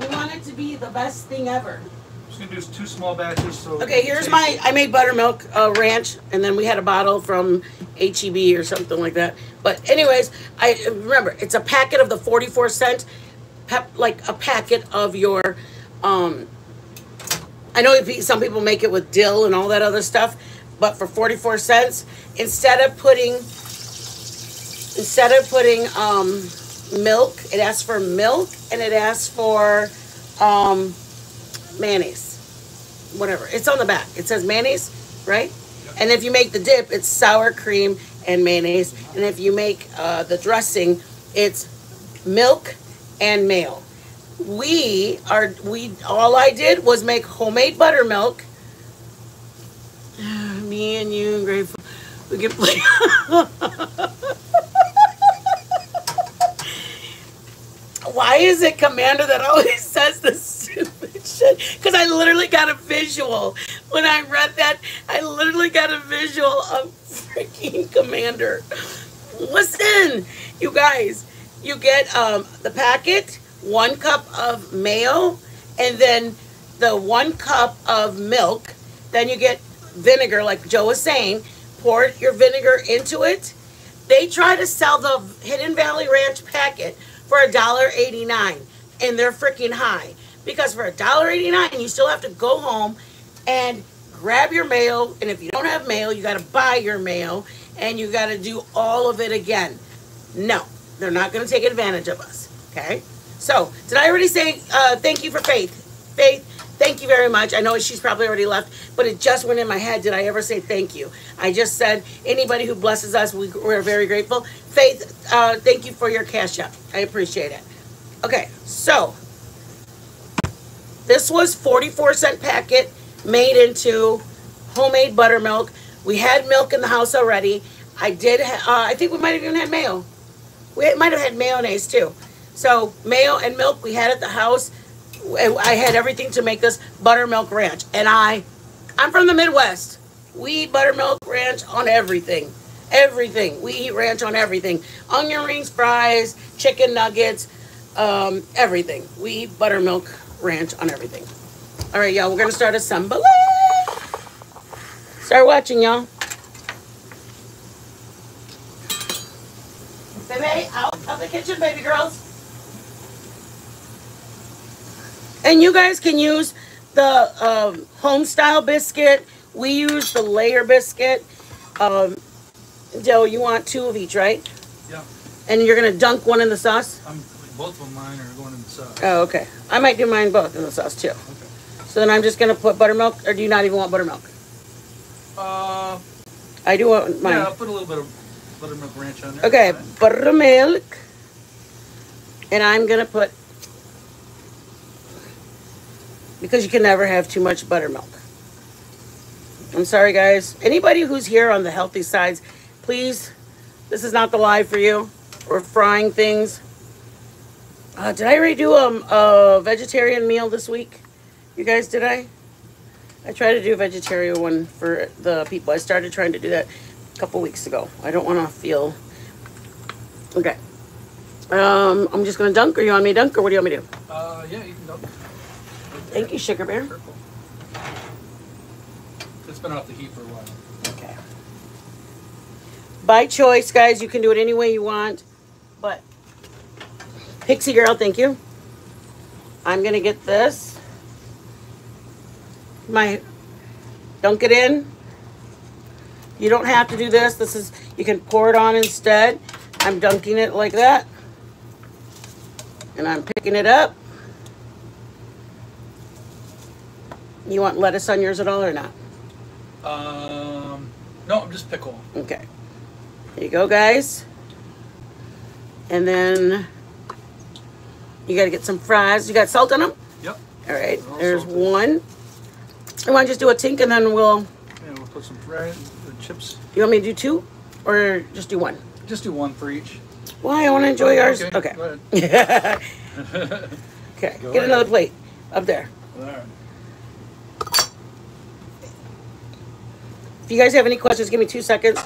We want it to be the best thing ever. just gonna do two small batches. So Okay, here's my. I made buttermilk uh, ranch, and then we had a bottle from HEB or something like that. But anyways, I remember it's a packet of the 44 cent, pep, like a packet of your. Um, I know some people make it with dill and all that other stuff, but for 44 cents, instead of putting, instead of putting um, milk, it asks for milk and it asks for um, mayonnaise whatever. It's on the back. It says mayonnaise, right? And if you make the dip, it's sour cream and mayonnaise. And if you make uh, the dressing, it's milk and mayo. We are we all I did was make homemade buttermilk. [SIGHS] Me and you and grateful. We can play. [LAUGHS] Why is it Commander that always [LAUGHS] says this stupid shit? Because I literally got a visual. When I read that, I literally got a visual of freaking Commander. Listen, you guys, you get um, the packet, one cup of mayo, and then the one cup of milk. Then you get vinegar, like Joe was saying. Pour your vinegar into it. They try to sell the Hidden Valley Ranch packet for a dollar eighty nine, and they're freaking high because for a dollar eighty nine, you still have to go home and grab your mail And if you don't have mail you got to buy your mail and you got to do all of it again. No, they're not going to take advantage of us. Okay. So did I already say uh, thank you for Faith? Faith, thank you very much. I know she's probably already left, but it just went in my head. Did I ever say thank you? I just said anybody who blesses us, we, we're very grateful. Faith, uh, thank you for your cash app. I appreciate it. Okay, so this was 44 cent packet made into homemade buttermilk. We had milk in the house already. I did. Uh, I think we might have even had mayo. We might have had mayonnaise too. So mayo and milk we had at the house. I had everything to make this buttermilk ranch, and I, I'm from the Midwest. We eat buttermilk ranch on everything, everything. We eat ranch on everything: onion rings, fries, chicken nuggets, um, everything. We eat buttermilk ranch on everything. All right, y'all. We're gonna start assembling. Start watching, y'all. Baby, out of the kitchen, baby girls. And you guys can use the um, home style biscuit. We use the layer biscuit. Um, Joe, you want two of each, right? Yeah. And you're gonna dunk one in the sauce. I'm both of mine are going in the sauce. Oh, okay. I might do mine both in the sauce too. Okay. So then I'm just gonna put buttermilk, or do you not even want buttermilk? Uh, I do want mine. yeah, I'll put a little bit of buttermilk ranch on there. Okay, buttermilk. And I'm gonna put because you can never have too much buttermilk. I'm sorry, guys. Anybody who's here on the healthy sides, please, this is not the live for you. We're frying things. Uh, did I already do um, a vegetarian meal this week? You guys, did I? I tried to do a vegetarian one for the people. I started trying to do that a couple weeks ago. I don't want to feel. Okay. Um, I'm just gonna dunk, or you want me to dunk, or what do you want me to do? Uh, yeah, you can dump. Thank you, Sugar Bear. Purple. It's been off the heat for a while. Okay. By choice, guys, you can do it any way you want, but Pixie Girl, thank you. I'm gonna get this. My dunk it in. You don't have to do this. This is you can pour it on instead. I'm dunking it like that. And I'm picking it up. You want lettuce on yours at all or not? Um, no, I'm just pickle. Okay. There you go, guys. And then you got to get some fries. You got salt on them? Yep. All right. There's salted. one. I want to just do a tink and then we'll. Yeah, we'll put some fries, the chips. You want me to do two or just do one? Just do one for each. Why? I want to enjoy yours. Okay, Okay. go [LAUGHS] [LAUGHS] okay. Go Get ahead. another plate up there. All right. If you guys have any questions, give me two seconds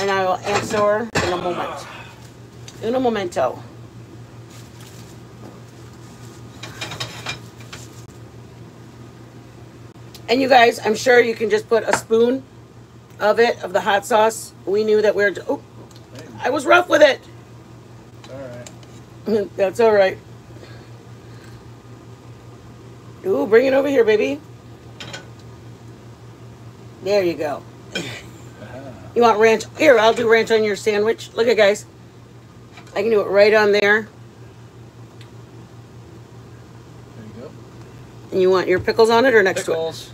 and I will answer in a moment. In a momento. And you guys, I'm sure you can just put a spoon of it, of the hot sauce. We knew that we were, oh, I was rough with it. all right. [LAUGHS] That's all right. Ooh, bring it over here, baby. There you go. You want ranch? Here, I'll do ranch on your sandwich. Look at guys. I can do it right on there. there you go. And you want your pickles on it or next to it? Pickles.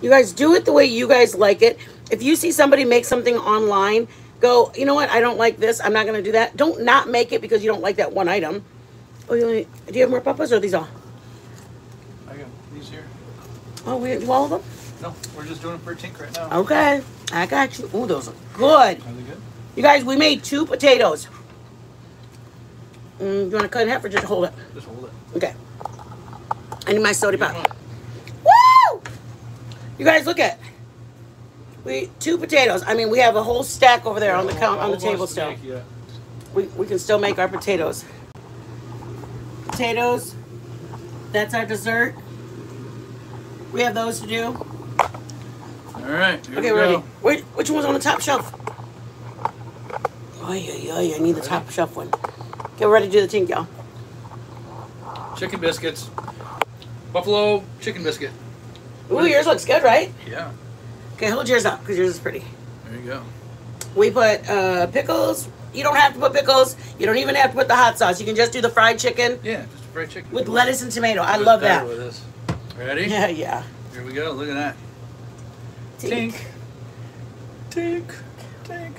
You guys do it the way you guys like it. If you see somebody make something online, go, you know what? I don't like this. I'm not going to do that. Don't not make it because you don't like that one item. Oh, do you have more papas or are these all? I got these here. Oh, we do all of them? No, we're just doing it for a tink right now. Okay. I got you. Ooh, those are good. Are they good? You guys, we made two potatoes. Mm, you want to cut in half or just hold it? Just hold it. Okay. I need my soda pop. Woo! You guys, look at. We two potatoes. I mean, we have a whole stack over there on the count on the table still. make, yeah. We we can still make our potatoes. Potatoes. That's our dessert. We have those to do. All right. Okay, ready. go. Wait, which one's on the top shelf? Oh yeah, yeah, yeah. I need the top shelf one. Okay, we're ready to do the tink, y'all. Chicken biscuits. Buffalo chicken biscuit. Ooh, yours looks good, right? Yeah. Okay, hold yours up because yours is pretty. There you go. We put uh, pickles. You don't have to put pickles. You don't even have to put the hot sauce. You can just do the fried chicken Yeah, just fried chicken. with lettuce and tomato. I love that. Ready? [LAUGHS] Yeah, yeah. Here we go. Look at that. Tink. Tink. Tink.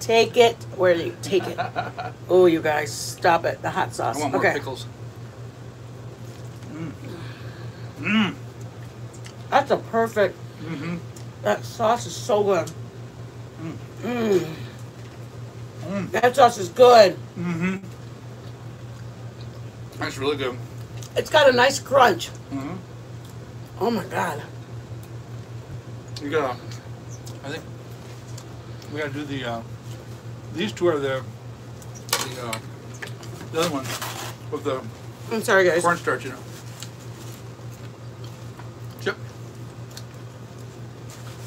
Take it. Where do you take it? [LAUGHS] Oh, you guys, stop it. The hot sauce. I want more okay. pickles. Mmm. Mmm. That's a perfect. Mm-hmm. That sauce is so good. Mm. Mmm. Mm. That sauce is good. Mm-hmm. That's really good. It's got a nice crunch. hmm Oh my god. You gotta. I think we gotta do the. Uh, these two are the. The, uh, the other one with the I'm sorry, guys. cornstarch in it. Chip.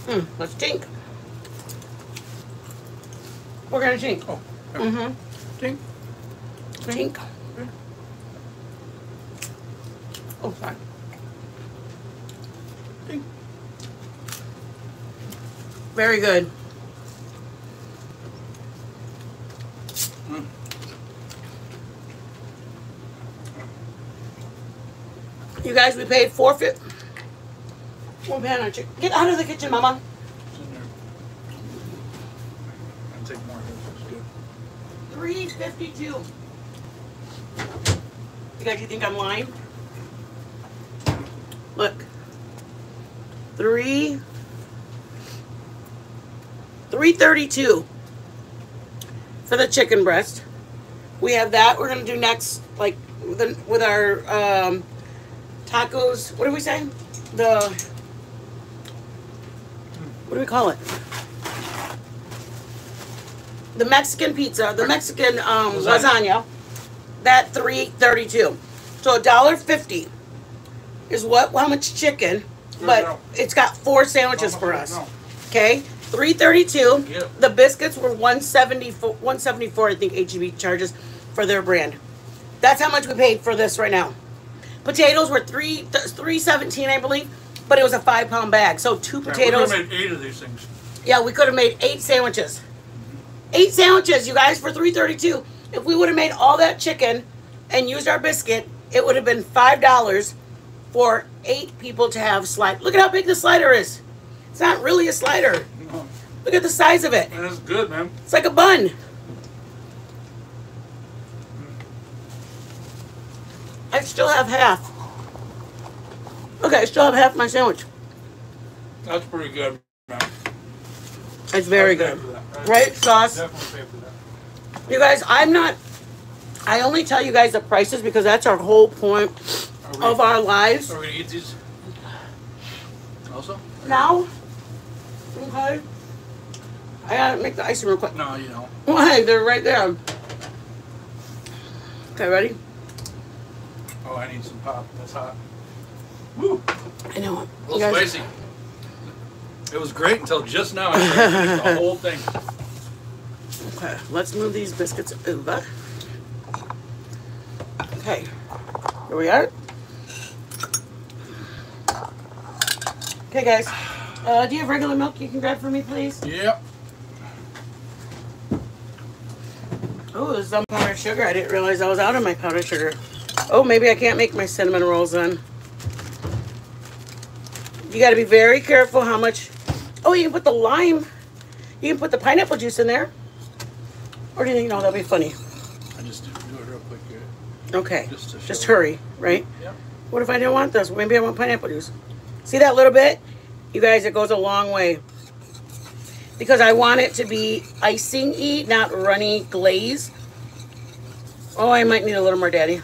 Mm, let's tink. We're gonna tink. Oh. Mm-hmm. Ding. Tink. Oh, sorry. Very good. Mm. You guys, we paid forfeit. One pan on chicken. Get out of the kitchen, Mama. It's in there. Take more of this. It's good. Three fifty-two. You guys, you think I'm lying? Look. Three. Three thirty-two for the chicken breast. We have that. We're gonna do next, like with, the, with our um, tacos. What do we say? The what do we call it? The Mexican pizza, the Mexican um, Lasagna. lasagna. That three thirty two. So a dollar fifty is what? How much chicken? But it's got four sandwiches for us. no. Okay, three thirty two. Yep. The biscuits were one seventy four. One seventy four. I think HEB charges for their brand. That's how much we paid for this right now. Potatoes were three th- three seventeen, I believe, but it was a five pound bag. So two Yeah, potatoes. we could've made eight of these things. Yeah, we could have made eight sandwiches. Eight sandwiches, you guys, for three thirty-two. If we would have made all that chicken and used our biscuit, it would have been five dollars for eight people to have slide. Look at how big the slider is. It's not really a slider. Look at the size of it. that's good, man. It's like a bun. I still have half. Okay, I still have half my sandwich. That's pretty good, man. It's very good. Right, sauce? For that. You guys, I'm not. I only tell you guys the prices because that's our whole point we, of our lives. are we gonna eat these? Also? Now, okay. I gotta make the icing real quick. No, you know. Why? They're right there. Okay, ready? Oh, I need some pop. That's hot. Woo! I know. A little guys- spicy. It was great until just now. The [LAUGHS] whole thing. Okay, let's move these biscuits over. Okay, here we are. Okay, guys. Uh, do you have regular milk you can grab for me, please? Yep. Oh, there's some powdered sugar. I didn't realize I was out of my powdered sugar. Oh, maybe I can't make my cinnamon rolls then. You got to be very careful how much. Oh, you can put the lime. You can put the pineapple juice in there. Or do you think, no, that'll be funny? I just do it real quick here. Okay. Just to Just hurry, right? Yep. What if I didn't want this? Maybe I want pineapple juice. See that little bit? You guys, it goes a long way. Because I want it to be icing-y, not runny glaze. Oh, I might need a little more, Daddy.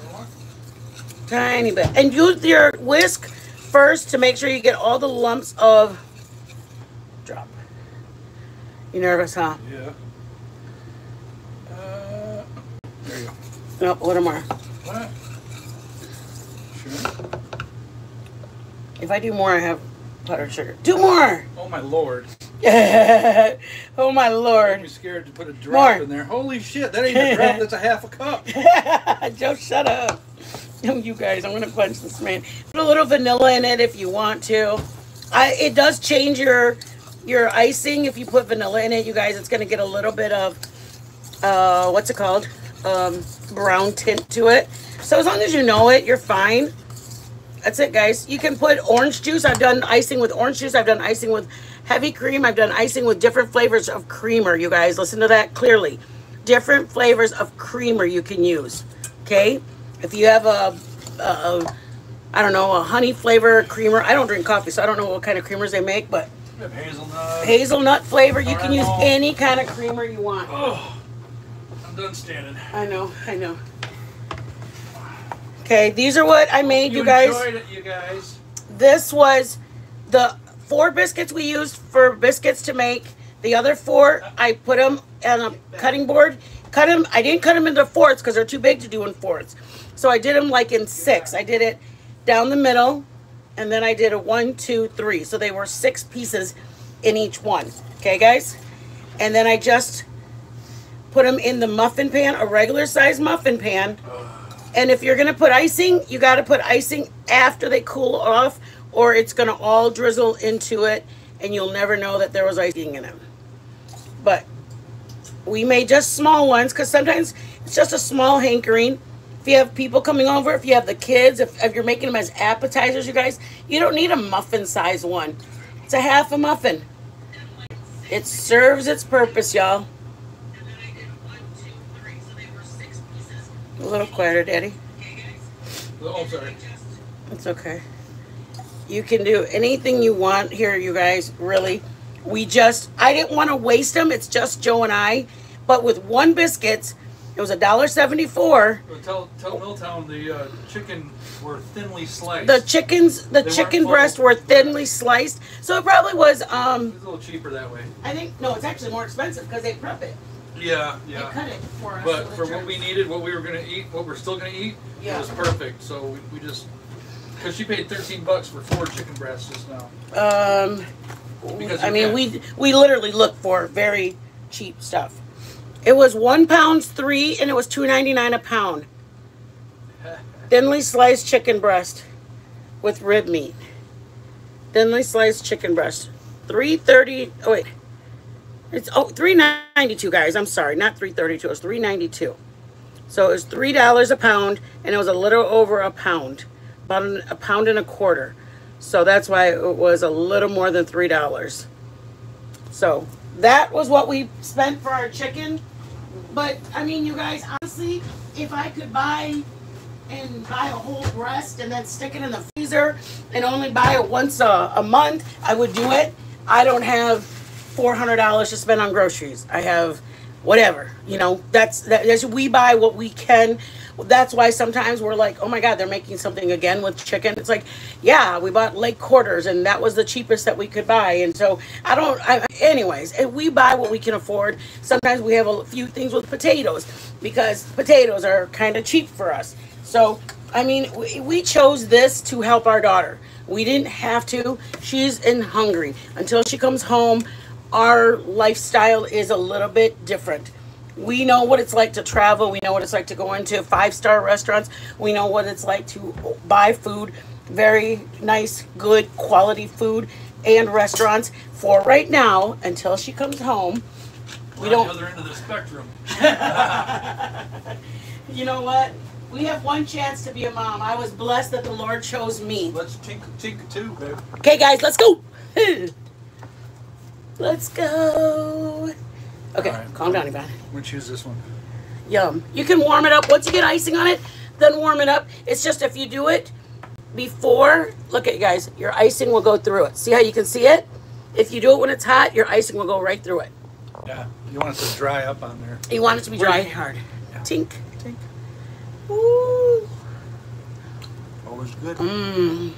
Tiny bit. And use your whisk first to make sure you get all the lumps of... Drop. You nervous, huh? Yeah. Uh, there you go. Nope, a little more. What? Sure. If I do more, I have powdered sugar. Do more! Oh my lord. [LAUGHS] oh my lord! I'm scared to put a drop in there. Holy shit, that ain't a drop, that's a half a cup. [LAUGHS] Joe, shut up. You guys, I'm gonna punch this man. Put a little vanilla in it if you want to. I it does change your your icing if you put vanilla in it, you guys. It's gonna get a little bit of uh what's it called? Um brown tint to it. So as long as you know it, you're fine. That's it, guys. You can put orange juice. I've done icing with orange juice. I've done icing with heavy cream. I've done icing with different flavors of creamer, you guys. Listen to that clearly. Different flavors of creamer you can use. Okay? If you have a, a, a I don't know, a honey flavor creamer. I don't drink coffee, so I don't know what kind of creamers they make, but hazelnut. hazelnut flavor, you can use any kind of creamer you want. Oh, I'm done standing. I know, I know. Okay, these are what I made, you, you guys. enjoyed it, you guys. This was the four biscuits we used for biscuits to make. The other four, I put them on a cutting board. Cut them. I didn't cut them into fourths because they're too big to do in fourths. So I did them like in six. I did it down the middle, and then I did a one, two, three. So they were six pieces in each one. Okay, guys? And then I just put them in the muffin pan, a regular size muffin pan. And if you're gonna put icing, you gotta put icing after they cool off, or it's gonna all drizzle into it, and you'll never know that there was icing in them. But we made just small ones because sometimes it's just a small hankering. If you have people coming over, if you have the kids, if, if you're making them as appetizers, you guys, you don't need a muffin size one. It's a half a muffin. It serves its purpose, y'all. A little quieter, Daddy. Oh, sorry. It's okay. You can do anything you want here, you guys. Really, we just I didn't want to waste them. It's just Joe and I. But with one biscuits, it was a dollar seventy four. Well, tell tell Milltown the uh, chicken were thinly sliced. The chickens, the They chicken full. breasts were thinly sliced, so it probably was. it Um, was a little cheaper that way. I think no, it's actually more expensive because they prep it. Yeah, yeah. They cut it for us. But for what we needed, what we were gonna eat, what we're still gonna eat, Yeah. it was perfect. So we, we just because she paid thirteen bucks for four chicken breasts just now. Um, Because I mean, can. we we literally look for very cheap stuff. It was one pounds three, and it was two ninety nine a pound. [LAUGHS] Thinly sliced chicken breast with rib meat. Thinly sliced chicken breast, three thirty. Oh wait, it's oh three ninety two, guys. I'm sorry, not three thirty two. It's three ninety two. So it was three dollars a pound, and it was a little over a pound, about an, a pound and a quarter. So that's why it was a little more than three dollars. So that was what we spent for our chicken. But I mean, you guys, honestly, if I could buy and buy a whole breast and then stick it in the freezer and only buy it once a, a month, I would do it. I don't have four hundred dollars to spend on groceries. I have whatever, you know. That's that. That's, we buy what we can. That's why sometimes we're like, oh my god, they're making something again with chicken. It's like, yeah, we bought leg quarters and that was the cheapest that we could buy. And so I don't. I, anyways, if we buy what we can afford. Sometimes we have a few things with potatoes because potatoes are kind of cheap for us. So I mean, we, we chose this to help our daughter. We didn't have to. She's in hungry until she comes home. Our lifestyle is a little bit different. We know what it's like to travel. We know what it's like to go into five star restaurants. We know what it's like to buy food, very nice, good quality food and restaurants for right now until she comes home. We're We on don't- the other end of the spectrum. [LAUGHS] You know what? We have one chance to be a mom. I was blessed that the Lord chose me. Let's tink tink too, babe. Okay, guys, let's go. [LAUGHS] let's go. Okay, All right. calm down, Yvonne. I'm gonna choose this one. Yum. You can warm it up. Once you get icing on it, then warm it up. It's just if you do it before, look at you guys, your icing will go through it. See how you can see it? If you do it when it's hot, your icing will go right through it. Yeah, you want it to dry up on there. You want it to be dry hard. Tink, tink. Ooh. Always good. Mmm.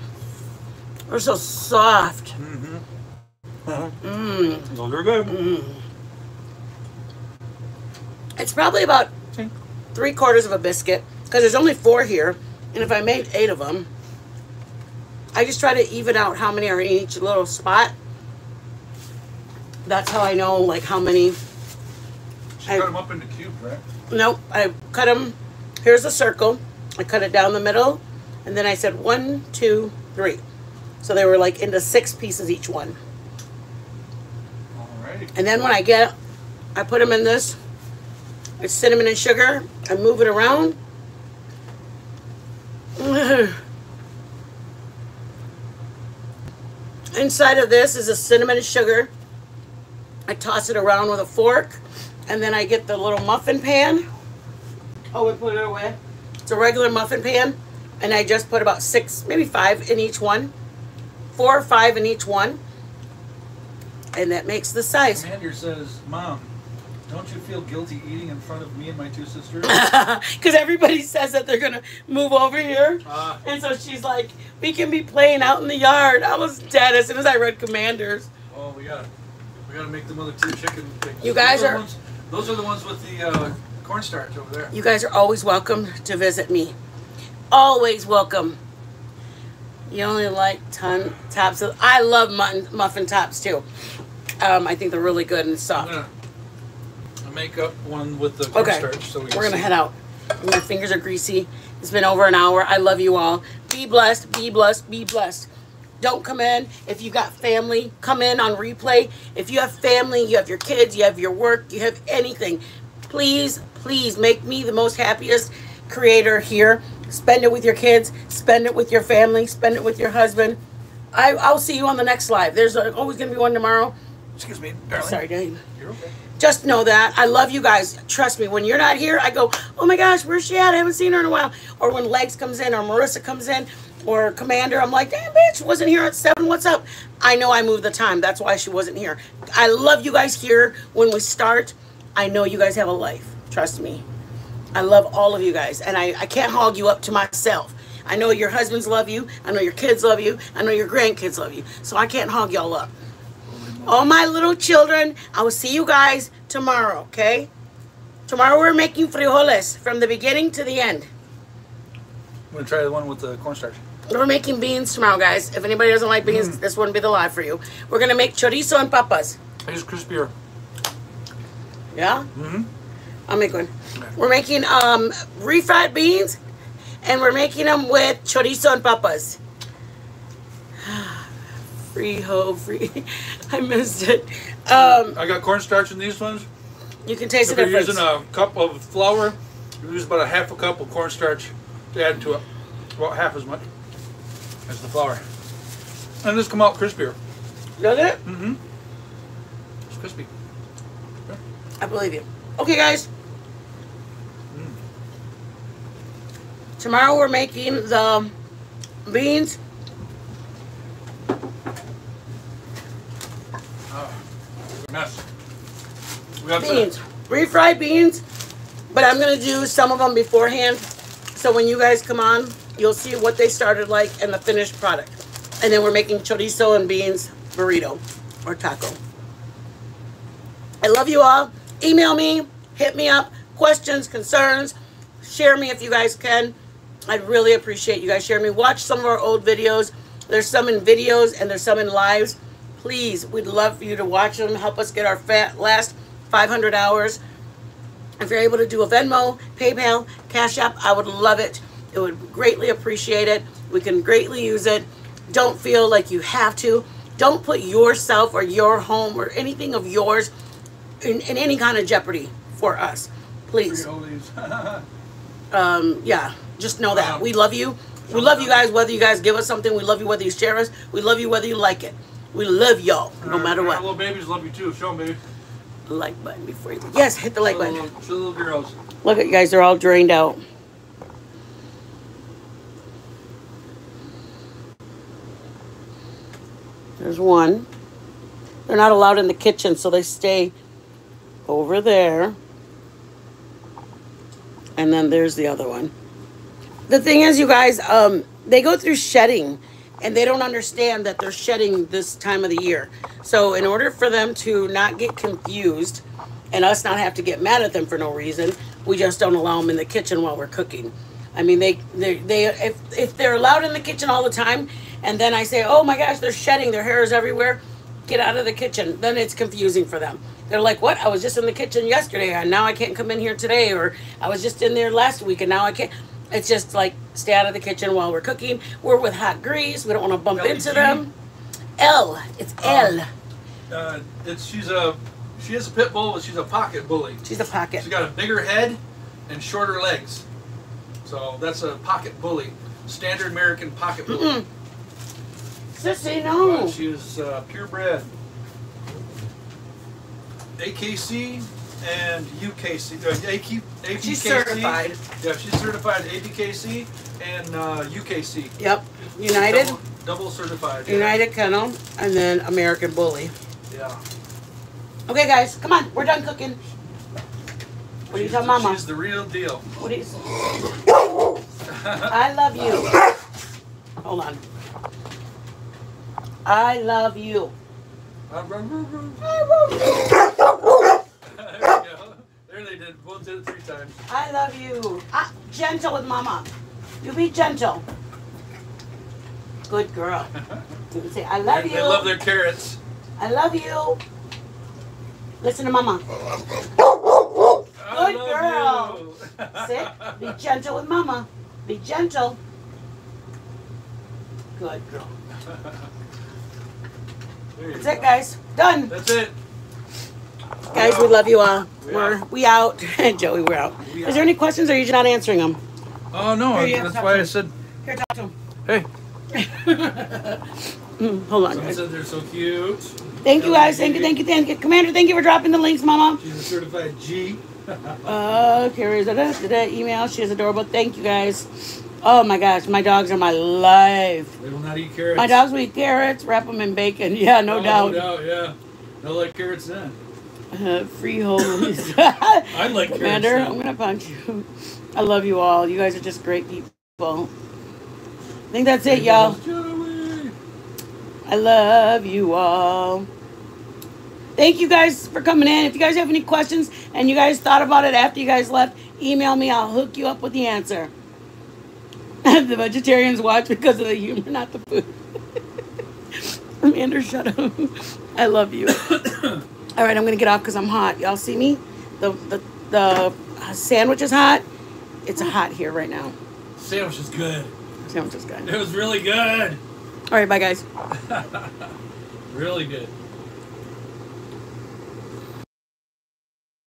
They're so soft. Mm-hmm. Mm Mmm. Those are good. Mm. It's probably about three quarters of a biscuit because there's only four here, and if I made eight of them, I just try to even out how many are in each little spot. That's how I know like how many. She I- cut them up into cubes, right? Nope, I cut them. Here's a circle. I cut it down the middle, and then I said one, two, three. So they were like into six pieces each one. Alrighty. And then when I get, I put them in this. It's cinnamon and sugar. I move it around. [SIGHS] Inside of this is a cinnamon and sugar. I toss it around with a fork, and then I get the little muffin pan. Oh, we put it away. It's a regular muffin pan, and I just put about six, maybe five in each one, four or five in each one, and that makes the size. Commander says, Mom, Don't you feel guilty eating in front of me and my two sisters? [LAUGHS] Because everybody says that they're gonna move over here. Ah. And so she's like, we can be playing out in the yard. I was dead as soon as I read Commanders. oh, we got we got to make them other two chicken things. You guys those are- the ones, those are the ones with the uh, cornstarch over there. You guys are always welcome to visit me. Always welcome. You only like ton tops. Of, I love mutton muffin tops too. Um, I think they're really good and soft. gonna make up one with the Okay, cornstarch. So we we're gonna see. head out. My fingers are greasy. It's been over an hour. I love you all. Be blessed. Be blessed. Be blessed. Don't come in if you got family. Come in on replay. If you have family, you have your kids, you have your work, you have anything. Please, please make me the most happiest creator here. Spend it with your kids. Spend it with your family. Spend it with your husband. I, I'll see you on the next live. There's uh always gonna be one tomorrow. Excuse me, darling. Sorry, Dave You're okay. Just know that I love you guys. Trust me, when you're not here, I go, oh my gosh, where's she at? I haven't seen her in a while. Or when Legs comes in, or Marissa comes in, or Commander, I'm like, damn bitch, wasn't here at seven. What's up? I know I moved the time. That's why she wasn't here. I love you guys here. When we start, I know you guys have a life. Trust me. I love all of you guys, and I, I can't hog you up to myself. I know your husbands love you. I know your kids love you. I know your grandkids love you. So I can't hog y'all up. All my little children, I will see you guys tomorrow, okay? Tomorrow we're making frijoles from the beginning to the end. I'm gonna try the one with the cornstarch. We're making beans tomorrow, guys. If anybody doesn't like beans, this wouldn't be the live for you. We're gonna make chorizo and papas. It's crispier. Yeah? Mm-hmm. I'll make one. We're making um refried beans and we're making them with chorizo and papas. Free ho, free. [LAUGHS] I missed it. Um, I got cornstarch in these ones. you can taste If the you're using a cup of flour, you use about a half a cup of cornstarch to add to it. About half as much as the flour. And this come out crispier. Does it? Mm-hmm. It's crispy. I believe you. Okay, guys. Tomorrow we're making the beans. Got Beans. Refried beans. But I'm going to do some of them beforehand. So when you guys come on, you'll see what they started like and the finished product. And then we're making chorizo and beans burrito or taco. I love you all. Email me, hit me up, questions, concerns, share me if you guys can. I'd really appreciate you guys sharing me. Watch some of our old videos. There's some in videos and there's some in lives. Please, we'd love for you to watch them. Help us get our fat last 500 hours. If you're able to do a Venmo, PayPal, Cash App, I would love it. It would greatly appreciate it. We can greatly use it. Don't feel like you have to. Don't put yourself or your home or anything of yours in, in any kind of jeopardy for us. Please. [LAUGHS] Um, yeah, just know that. We love you. We love you guys whether you guys give us something. We love you whether you share us. We love you whether you like it. We love y'all no matter what. Little babies love you too. Show them, baby. Like button before you. Yes, hit the like Show button. little, show little girls. Look at you guys, they're all drained out. There's one. They're not allowed in the kitchen, so they stay over there. And then there's the other one. The thing is, you guys, um, they go through shedding and they don't understand that they're shedding this time of the year. So, in order for them to not get confused and us not have to get mad at them for no reason, we just don't allow them in the kitchen while we're cooking. I mean, they, they, they, if, if they're allowed in the kitchen all the time, and then I say, oh my gosh, they're shedding, their hair is everywhere, get out of the kitchen, then it's confusing for them. They're like, what? I was just in the kitchen yesterday, and now I can't come in here today, or I was just in there last week, and now I can't. It's just like, stay out of the kitchen while we're cooking. We're with hot grease, we don't want to bump Ellie into G? them. L, it's L. Uh, it's she's a she is a pit bull, but she's a pocket bully. She's a pocket. She's got a bigger head and shorter legs. So that's a pocket bully. Standard American pocket bully. Sissy, Uh, no. she is uh, purebred. AKC and UKC. Uh, AK, ABKC. She's certified. Yeah, she's certified ABKC and uh, UKC. Yep. United, Double, double certified. yeah. United Kennel, and then American Bully. Yeah. Okay, guys, come on. We're done cooking. What do you tell mama? She's the real deal. What say? [LAUGHS] I love you. Hold on. I love you. There we go. There they did. Both did it three times. I love you. Ah, gentle with mama. You be gentle. Good girl. [LAUGHS] You can say, I love They- you. They love their carrots. I love you. Listen to mama. Good girl. Sit. Be [LAUGHS] gentle with mama. Be gentle. Good girl. [LAUGHS] That's go. it, guys. Done. That's it. Guys, we love you all. We We're out. we out. [LAUGHS] Joey, we're out. We Is there any questions or are you just not answering them? Oh no, Here, yeah, that's why I said, Here, talk to him. hey. [LAUGHS] Mm, hold on, Someone guys. said they're so cute. Thank you, guys. Thank you, thank you, thank you. Commander, thank you for dropping the links, Mama. She's a certified G. [LAUGHS] Uh, Carrie's da da da email. She is adorable. Thank you, guys. Oh my gosh, my dogs are my life. They will not eat carrots. My dogs will eat carrots, wrap them in bacon. Yeah, no Oh, doubt. No doubt, yeah. They'll like carrots then. Uh, freehold. [LAUGHS] I like Commander. I'm gonna punch you. I love you all. You guys are just great people. I think that's it, y'all. I love you all. Thank you guys for coming in. If you guys have any questions and you guys thought about it after you guys left, email me. I'll hook you up with the answer. [LAUGHS] the vegetarians watch because of the humor, not the food. [LAUGHS] Amanda, shut up. I love you. [COUGHS] [COUGHS] All right, I'm gonna get off because I'm hot. Y'all see me? The the the uh, sandwich is hot. It's hot here right now. Sandwich is good. Sandwich is good. It was really good. All right, bye guys. [LAUGHS] Really good.